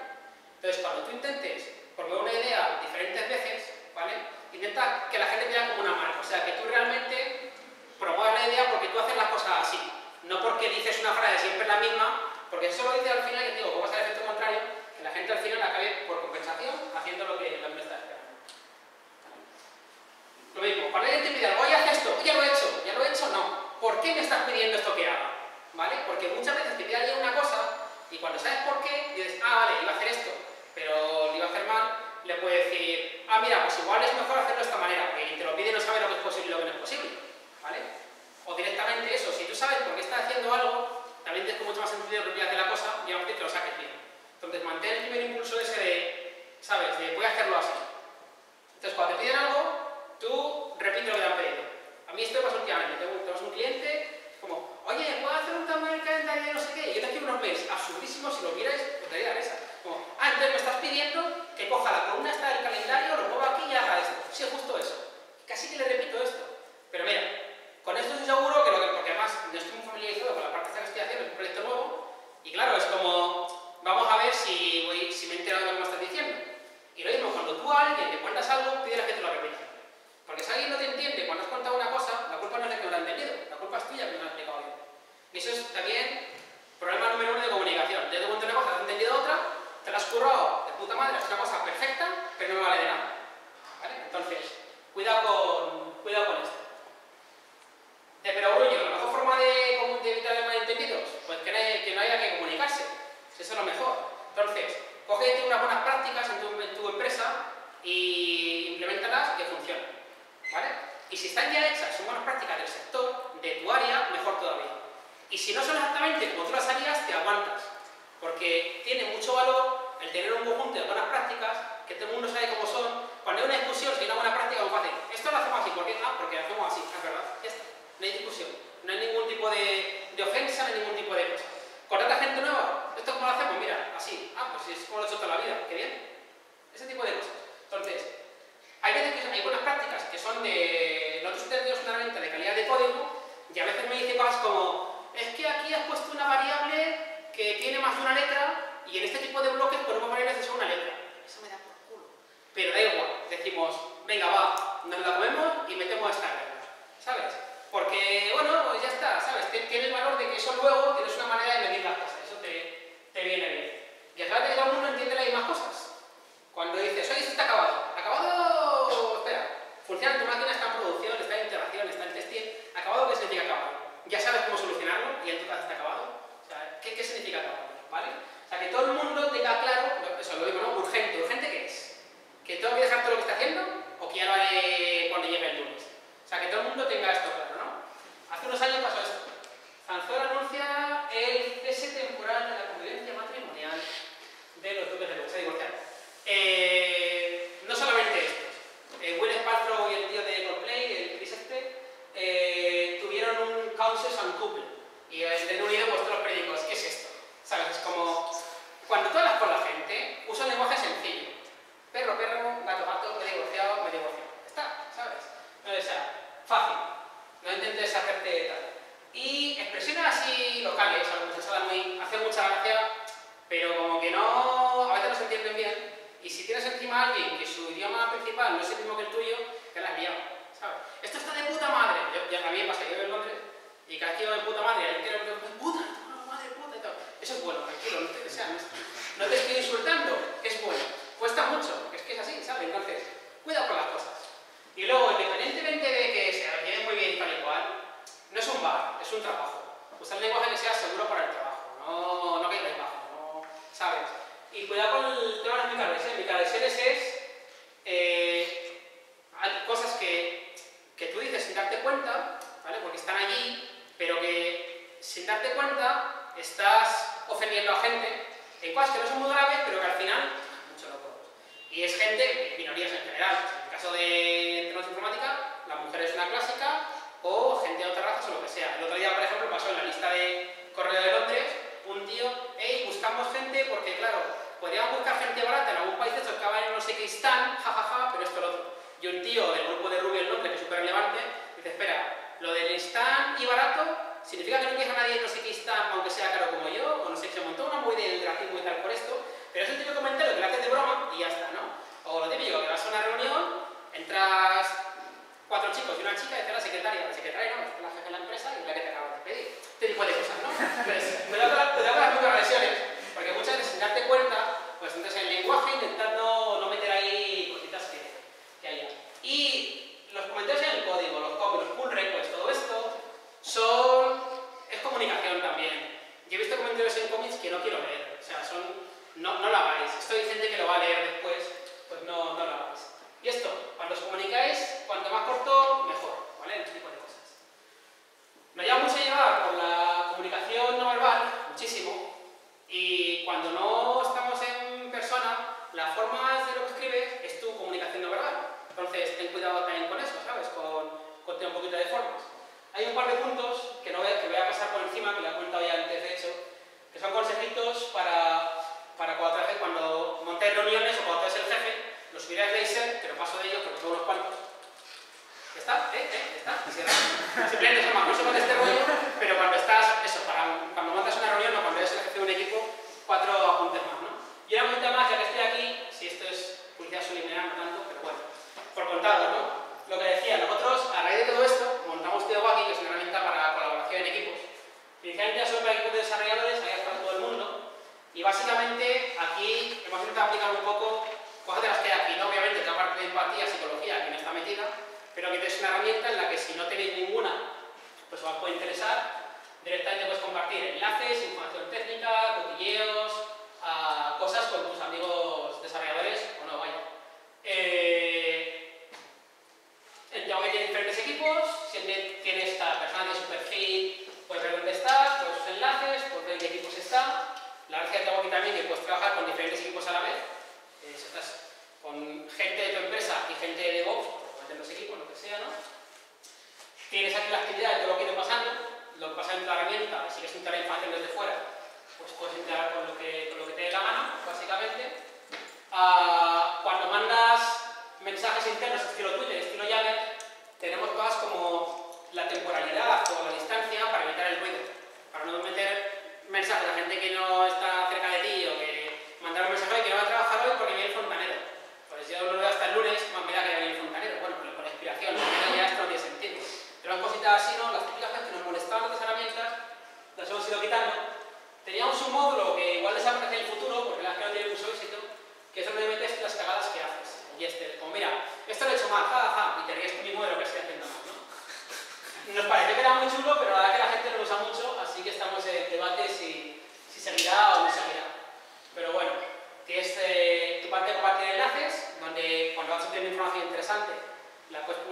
Entonces, cuando tú intentes promover una idea diferentes veces, ¿vale? Intenta que la gente vea como una marca. O sea, que tú realmente promuevas la idea porque tú haces las cosas así. No porque dices una frase siempre la misma, porque eso lo dices al final, y digo, ¿cómo es el efecto contrario? Que la gente al final acabe por compensación haciendo lo que la empresa está esperando. Lo mismo, cuando alguien te pide algo, oye, esto, ya lo he hecho, ya lo he hecho, no. ¿Por qué me estás pidiendo esto que haga? ¿Vale? Porque muchas veces te pide alguien una cosa y cuando sabes por qué, dices, ah, vale, iba a hacer esto, pero lo iba a hacer mal, le puedes decir, ah, mira, pues igual es mejor hacerlo de esta manera, porque quien te lo pide no sabe lo que es posible y lo que no es posible. ¿Vale? O directamente eso, si tú sabes por qué estás haciendo algo, también tienes mucho más sentido propiedad de la cosa y aún que lo saques bien. Entonces, mantén el primer impulso ese de, ¿sabes? De voy a hacerlo así. Entonces, cuando te piden algo, tú repite lo que te han pedido. A mí esto me pasa últimamente. Tenemos un cliente, como, oye, ¿puedo hacer un tamaño de calendario de no sé qué? Y yo te escribo unos mails absurdísimos, si lo vierais, os daría la risa. Como, ah, entonces me estás pidiendo que coja la columna esta del calendario, lo mueva aquí y haga esto. Sí, justo eso. Casi que le repito esto. Pero mira, con esto estoy seguro que lo que, porque además no estoy muy familiarizado con la parte que estoy haciendo, es un proyecto nuevo, y claro, es como, vamos a ver si, voy, si me he enterado de lo que me estás diciendo. Y lo mismo, cuando tú a alguien le cuentas algo, pídele que te lo repita. Porque si alguien no te entiende cuando has contado una cosa, la culpa no es de que no lo ha entendido, la culpa es tuya que no lo ha explicado bien. Y eso es también problema número uno de comunicación. Yo te cuento una cosa, has entendido otra, te la has currado de puta madre, es una cosa perfecta, pero no me vale de nada. ¿Vale? Entonces, cuidado con, cuidado con esto. De perogrullo, la mejor forma de, de evitar malentendidos, eso es lo mejor. Entonces, cogete unas buenas prácticas en tu, en tu empresa y implementalas que funcionen. ¿Vale? Y si están ya hechas, son buenas prácticas del sector, de tu área, mejor todavía. Y si no son exactamente como tú las harías, te aguantas. Porque tiene mucho valor el tener un conjunto de buenas prácticas, que todo el mundo sabe cómo son. Cuando hay una discusión, si hay una buena práctica, lo fácil. Esto lo hacemos así, porque Ah, porque lo hacemos así, es verdad. No hay discusión. No hay ningún tipo de, de ofensa, no hay ningún tipo de cosa. ¿Contrata gente nueva? ¿Esto cómo lo hacemos? Mira, así. Ah, pues es como lo he hecho toda la vida. Qué bien. Ese tipo de cosas. Entonces, hay veces que hay buenas prácticas que son de... Nosotros tenemos una herramienta de calidad de código y a veces me dice cosas como es que aquí has puesto una variable que tiene más de una letra y en este tipo de bloques podemos poner necesario una letra. Eso me da por culo. Pero da igual. Decimos, venga, va, nos la comemos y metemos esta regla. ¿Sabes? porque, bueno, ya está, ¿sabes? Tiene el valor de que eso luego tienes una manera de medir las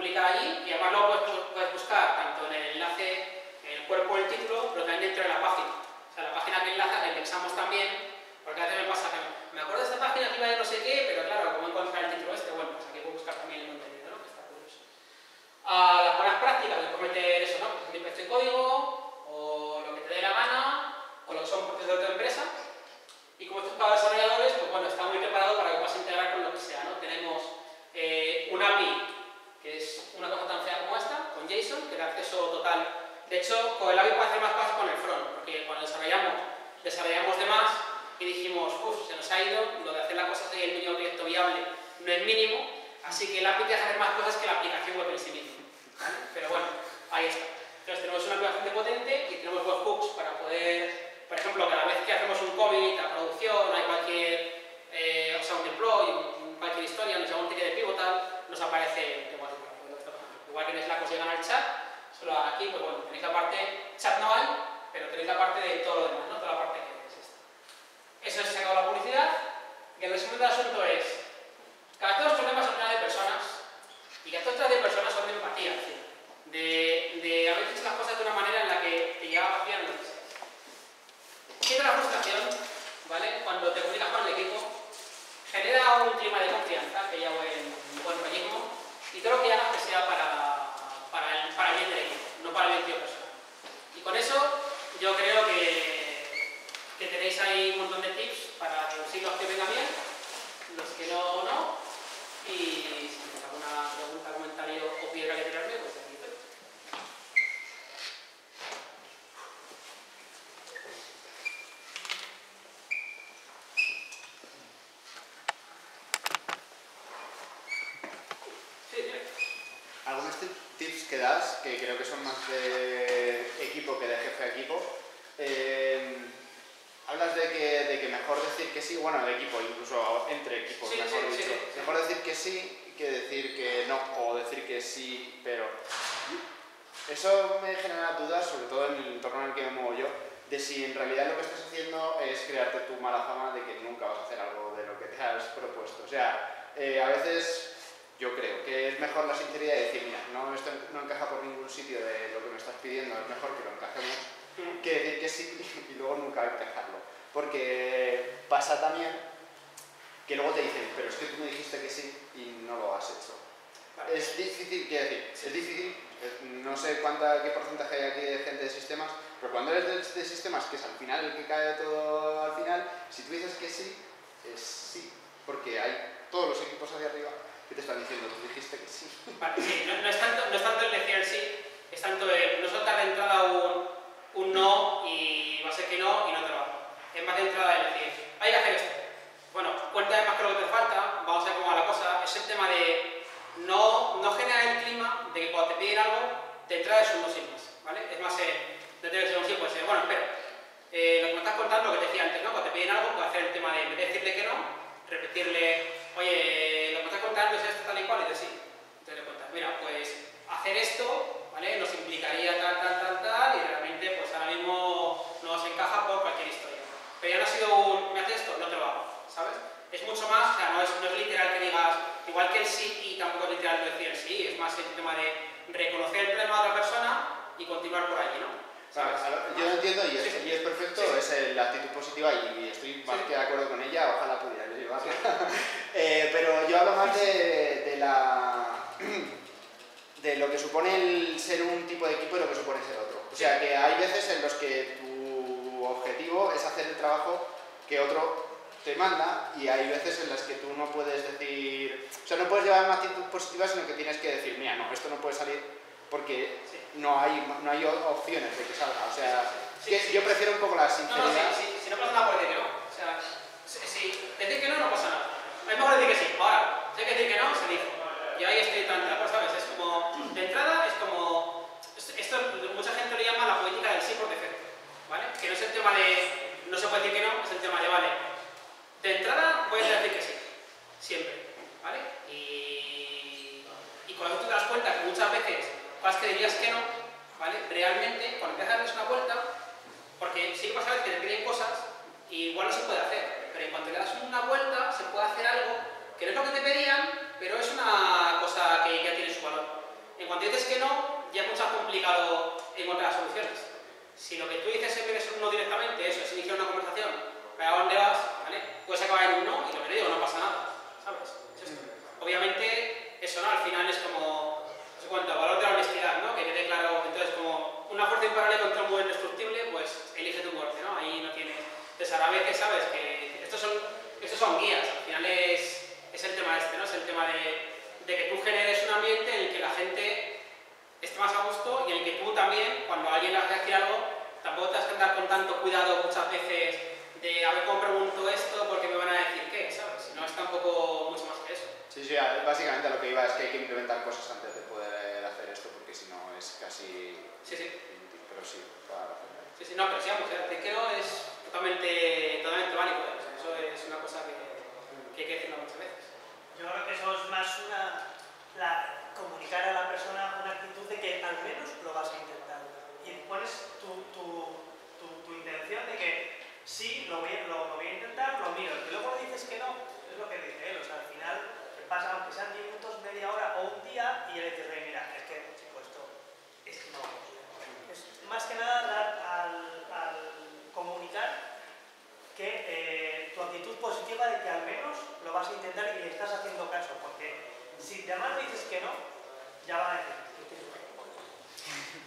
allí y además luego puedes, puedes buscar tanto en el enlace, en el cuerpo del título, pero también dentro de la página. O sea, la página que enlaza la indexamos también, porque a veces me pasa que me acuerdo de esta página que iba de no sé qué, pero claro, ¿cómo encontrar el título este? Bueno, pues aquí puedo buscar también el contenido, ¿no? Que está curioso. Ah, las buenas prácticas, de cómo meter eso, ¿no? Pues un de código, o lo que te dé la gana, o lo que son procesos de tu empresa. Y como estos para desarrolladores, pues bueno, está muy preparado para que puedas integrar con lo que sea, ¿no? Tenemos eh, un API, que es una cosa tan fea como esta, con JSON, que da acceso total. De hecho, con el API puede hacer más cosas con el front, porque cuando desarrollamos, desarrollamos de más y dijimos, uff, se nos ha ido, lo de hacer la cosa así el mínimo proyecto viable no es mínimo, así que el API te hace hacer más cosas que la aplicación web en sí misma. ¿vale? Pero bueno, ahí está. Entonces tenemos una aplicación potente y tenemos webhooks para poder, por ejemplo, cada vez que hacemos un COVID a producción, hay cualquier, eh, o sea, un deploy, cualquier historia, nos llama un ticket de pivotal, nos aparece igual, igual que en Slack os llegan al chat, solo aquí, pues bueno, tenéis la parte, chat no hay, pero tenéis la parte de todo lo demás, ¿no? Toda la parte que es esta. Eso es sacado la publicidad, y el resumen del asunto es, los problemas son de personas, y todas de personas son de empatía, decir, de, de haber hecho las cosas de una manera en la que te llegaba a vaciar lo que sea. Quita la frustración, ¿vale? Cuando te comunicas con el equipo, genera un clima de confianza, que ya buen, buen rollismo, y todo lo que hagas que sea para, el, para el bien para el beneficio personal. Y con eso, yo creo que, que tenéis ahí un montón de tips para reducir los que vengan bien, los que no, no, y si tenéis alguna pregunta, comentario o piedra que tirarme, pues aquí estoy. Sí, dime. Algunos tip- tips que creo que son más de equipo que de jefe de equipo, eh, hablas de que, de que mejor decir que sí, bueno, de equipo, incluso entre equipos, Sí, mejor sí, dicho. sí. Mejor decir que sí que decir que no, o decir que sí, pero... Eso me genera dudas, sobre todo en el entorno en el que me muevo yo, de si en realidad lo que estás haciendo es crearte tu mala fama de que nunca vas a hacer algo de lo que te has propuesto. O sea, eh, a veces yo creo que es mejor la sinceridad de decir, mira, no, esto no encaja por ningún sitio de lo que me estás pidiendo, es mejor que lo encajemos, que decir que sí [LAUGHS] y luego nunca encajarlo. Porque pasa también que luego te dicen, pero es que tú me dijiste que sí y no lo has hecho. Vale. Es difícil, quiero decir, es difícil, no sé cuánta, qué porcentaje hay aquí de gente de sistemas, pero cuando eres de, de sistemas, que es al final el que cae todo al final, si tú dices que sí, es sí, porque hay todos los equipos hacia arriba que te están diciendo, tú dijiste que sí. [LAUGHS] Vale, sí, no, no es tanto, no es tanto el decir sí, es tanto el no soltar de entrada un, un no y va a ser que no y no te lo hago. Es más de entrada el decir, hay que hacer esto. Bueno, cuéntame más que lo que te falta, vamos a ver cómo va la cosa. Es el tema de no, no generar el clima de que cuando te piden algo, de entrada es un no sin más, ¿vale? Es más, eh, no que ser un sí, puede ser, bueno, espera, eh, lo que me estás contando, lo que te decía antes, ¿no? Cuando te piden algo, puedes hacer el tema de decirle que no, repetirle, oye, lo que me estás contando es esto tal y cual, y dices sí. Entonces le cuentas, mira, pues hacer esto, ¿vale? Nos implicaría tal, tal, tal, tal, y realmente, pues ahora mismo no nos encaja por cualquier historia. Pero ya no ha sido un, ¿me haces esto? No te lo hago, ¿sabes? Es mucho más, o sea, no es, no es literal que digas, igual que el sí y tampoco es literal decir el sí, es más el tema de reconocer el problema de otra persona y continuar por allí, ¿no? Yo entiendo y es, Sí, sí. y es perfecto, Sí, es la actitud positiva y estoy más que de acuerdo con ella, ojalá pudiera yo llevarla. [LAUGHS] Eh, pero yo hablo más de, de la de lo que supone el ser un tipo de equipo y lo que supone ser otro. O sea que hay veces en los que tu objetivo es hacer el trabajo que otro te manda y hay veces en las que tú no puedes decir, o sea, no puedes llevar una actitud positiva, sino que tienes que decir, mira, no, esto no puede salir porque Sí. no hay, no hay opciones de que salga. O sea, Sí, que yo prefiero un poco la No, no, sinceridad. si, no pasa nada por decir que no. O sea, si, decir que no, no pasa nada. Es mejor decir que sí. Ahora, si hay que decir que no, se dice. Yo ahí estoy tan de ¿sabes? Es como, de entrada, es como, esto, esto mucha gente lo llama la política del sí por defecto, ¿vale? Que no es el tema de, no se puede decir que no, es el tema de, vale, de entrada voy a decir que sí, siempre, ¿vale? Y, y cuando tú te das cuenta que muchas veces cosas que dirías que no, ¿vale? Realmente, cuando empiezas a darles una vuelta, porque sí que pasa que te piden cosas y igual no se puede hacer, pero en cuanto le das una vuelta se puede hacer algo que no es lo que te pedían, pero es una cosa que ya tiene su valor. En cuanto dices que no, ya es mucho más complicado encontrar soluciones. Si lo que tú dices es un no directamente, eso es iniciar una conversación, pero a dónde vas, ¿vale? Puedes acabar en un no y lo que te digo, no pasa nada, ¿sabes? Obviamente, eso no, al final es como, sé cuánto, valor de la honestidad, ¿no? Que quede claro, entonces como una fuerza imparable contra un poder indestructible, pues elige tu muerte, ¿no? Ahí no tienes... Entonces ahora veces sabes que estos son, estos son guías, al final es, es el tema este, ¿no? Es el tema de, de que tú generes un ambiente en el que la gente esté más a gusto y en el que tú también, cuando alguien le hace algo, tampoco te has que andar con tanto cuidado muchas veces de a ver cómo pregunto esto porque me van a decir qué, ¿sabes? No es tampoco mucho más que eso. Sí, sí, a- básicamente lo que iba es que hay que implementar cosas antes de poder hacer esto, porque si no es casi Sí, sí. inútil, pero sí, para Sí, sí, no, pero sí, vamos, el que no es totalmente, totalmente válido, ¿eh? O sea, eso es una cosa que, que hay que decirlo muchas veces. Yo creo que eso es más una, la, comunicar a la persona una actitud de que al menos lo vas a intentar. Y pones tu, tu, tu, tu intención de que sí, lo voy, a- lo, lo voy a intentar, lo miro. Y luego le dices que no, es lo que dice él. O sea, al final te pasa, aunque sean 10 minutos, media hora o un día, y él dices, "Oye, mira, es que, chico, esto es que no más que nada dar al, comunicar que eh, tu actitud positiva de que al menos lo vas a intentar y estás haciendo caso, porque si además le dices que no, ya va a decir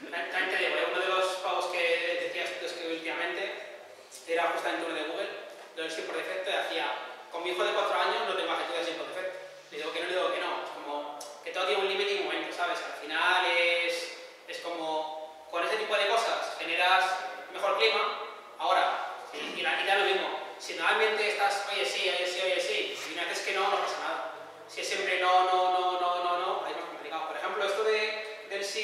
También te digo, uno de los pagos que decías tú que últimamente era justamente uno de Google, del sí por defecto, y hacía, con mi hijo de 4 años no tengo actitud de sí por defecto. Le digo que no, le digo que no. Es como que todo tiene un límite y un momento, ¿sabes? Al final es, es como, con ese tipo de cosas generas mejor clima. Ahora, y la lo mismo. Si normalmente estás, oye sí, oye sí, oye sí, y vez que no, no pasa nada. Si es siempre no, no, no, no, no, no, ahí es más complicado. Por ejemplo, esto de, del sí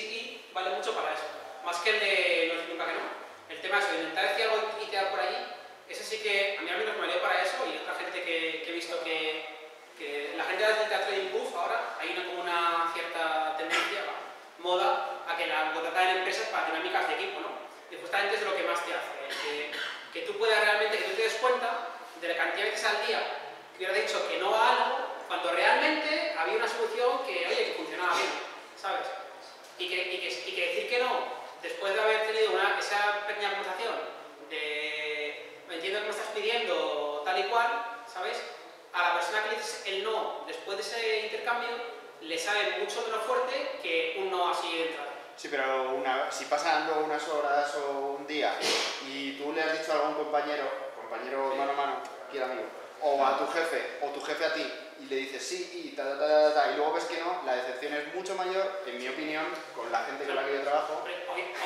y vale mucho para eso. Más que el de no nunca que no. El tema es intentar decir algo y quedar por allí. Ese sí que a mí al menos me valió para eso y otra gente que, que he visto que, que la gente del teatro de Impulse ahora hay una, como una cierta tendencia, moda, a que la contratan en empresas para dinámicas de equipo, ¿no? Y justamente es lo que más te hace, que tú puedas realmente, que tú te des cuenta de la cantidad de veces al día que hubieras dicho que no a algo, cuando realmente había una solución que, oye, que funcionaba bien, ¿sabes? Y que, y que, y que decir que no, después de haber tenido una, esa pequeña conversación de, me entiendo que me estás pidiendo tal y cual, ¿sabes? A la persona que le dices el no después de ese intercambio, le sabe mucho menos fuerte que un no así de entrada. Sí, pero una, si pasan luego unas horas o un día y tú le has dicho algo a un compañero, compañero Sí. mano a mano, quiero amigo, o a tu jefe, o tu jefe a ti, y le dices sí y ta, ta, ta, ta, ta, y luego ves que no, la decepción es mucho mayor, en mi opinión, con la gente con la que yo trabajo. Obviamente,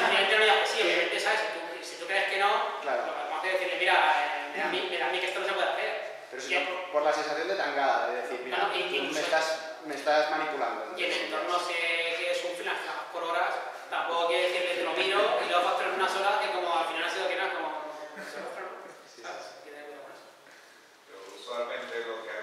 obviamente no digas que sí, obviamente, ¿sabes? Si tú, crees que no, Claro. lo que vamos a decirle, mira, eh, me da a mí, a mí que esto no se puede hacer. Pero si por, la sensación de tangada, de decir, mira, tú me estás, me estás manipulando. Y en el entorno sé que es un freelance por horas, tampoco quiere decir que te lo miro y luego facturas unas horas que como al final ha sido que no, es como... ¿Sabes? Usualmente lo que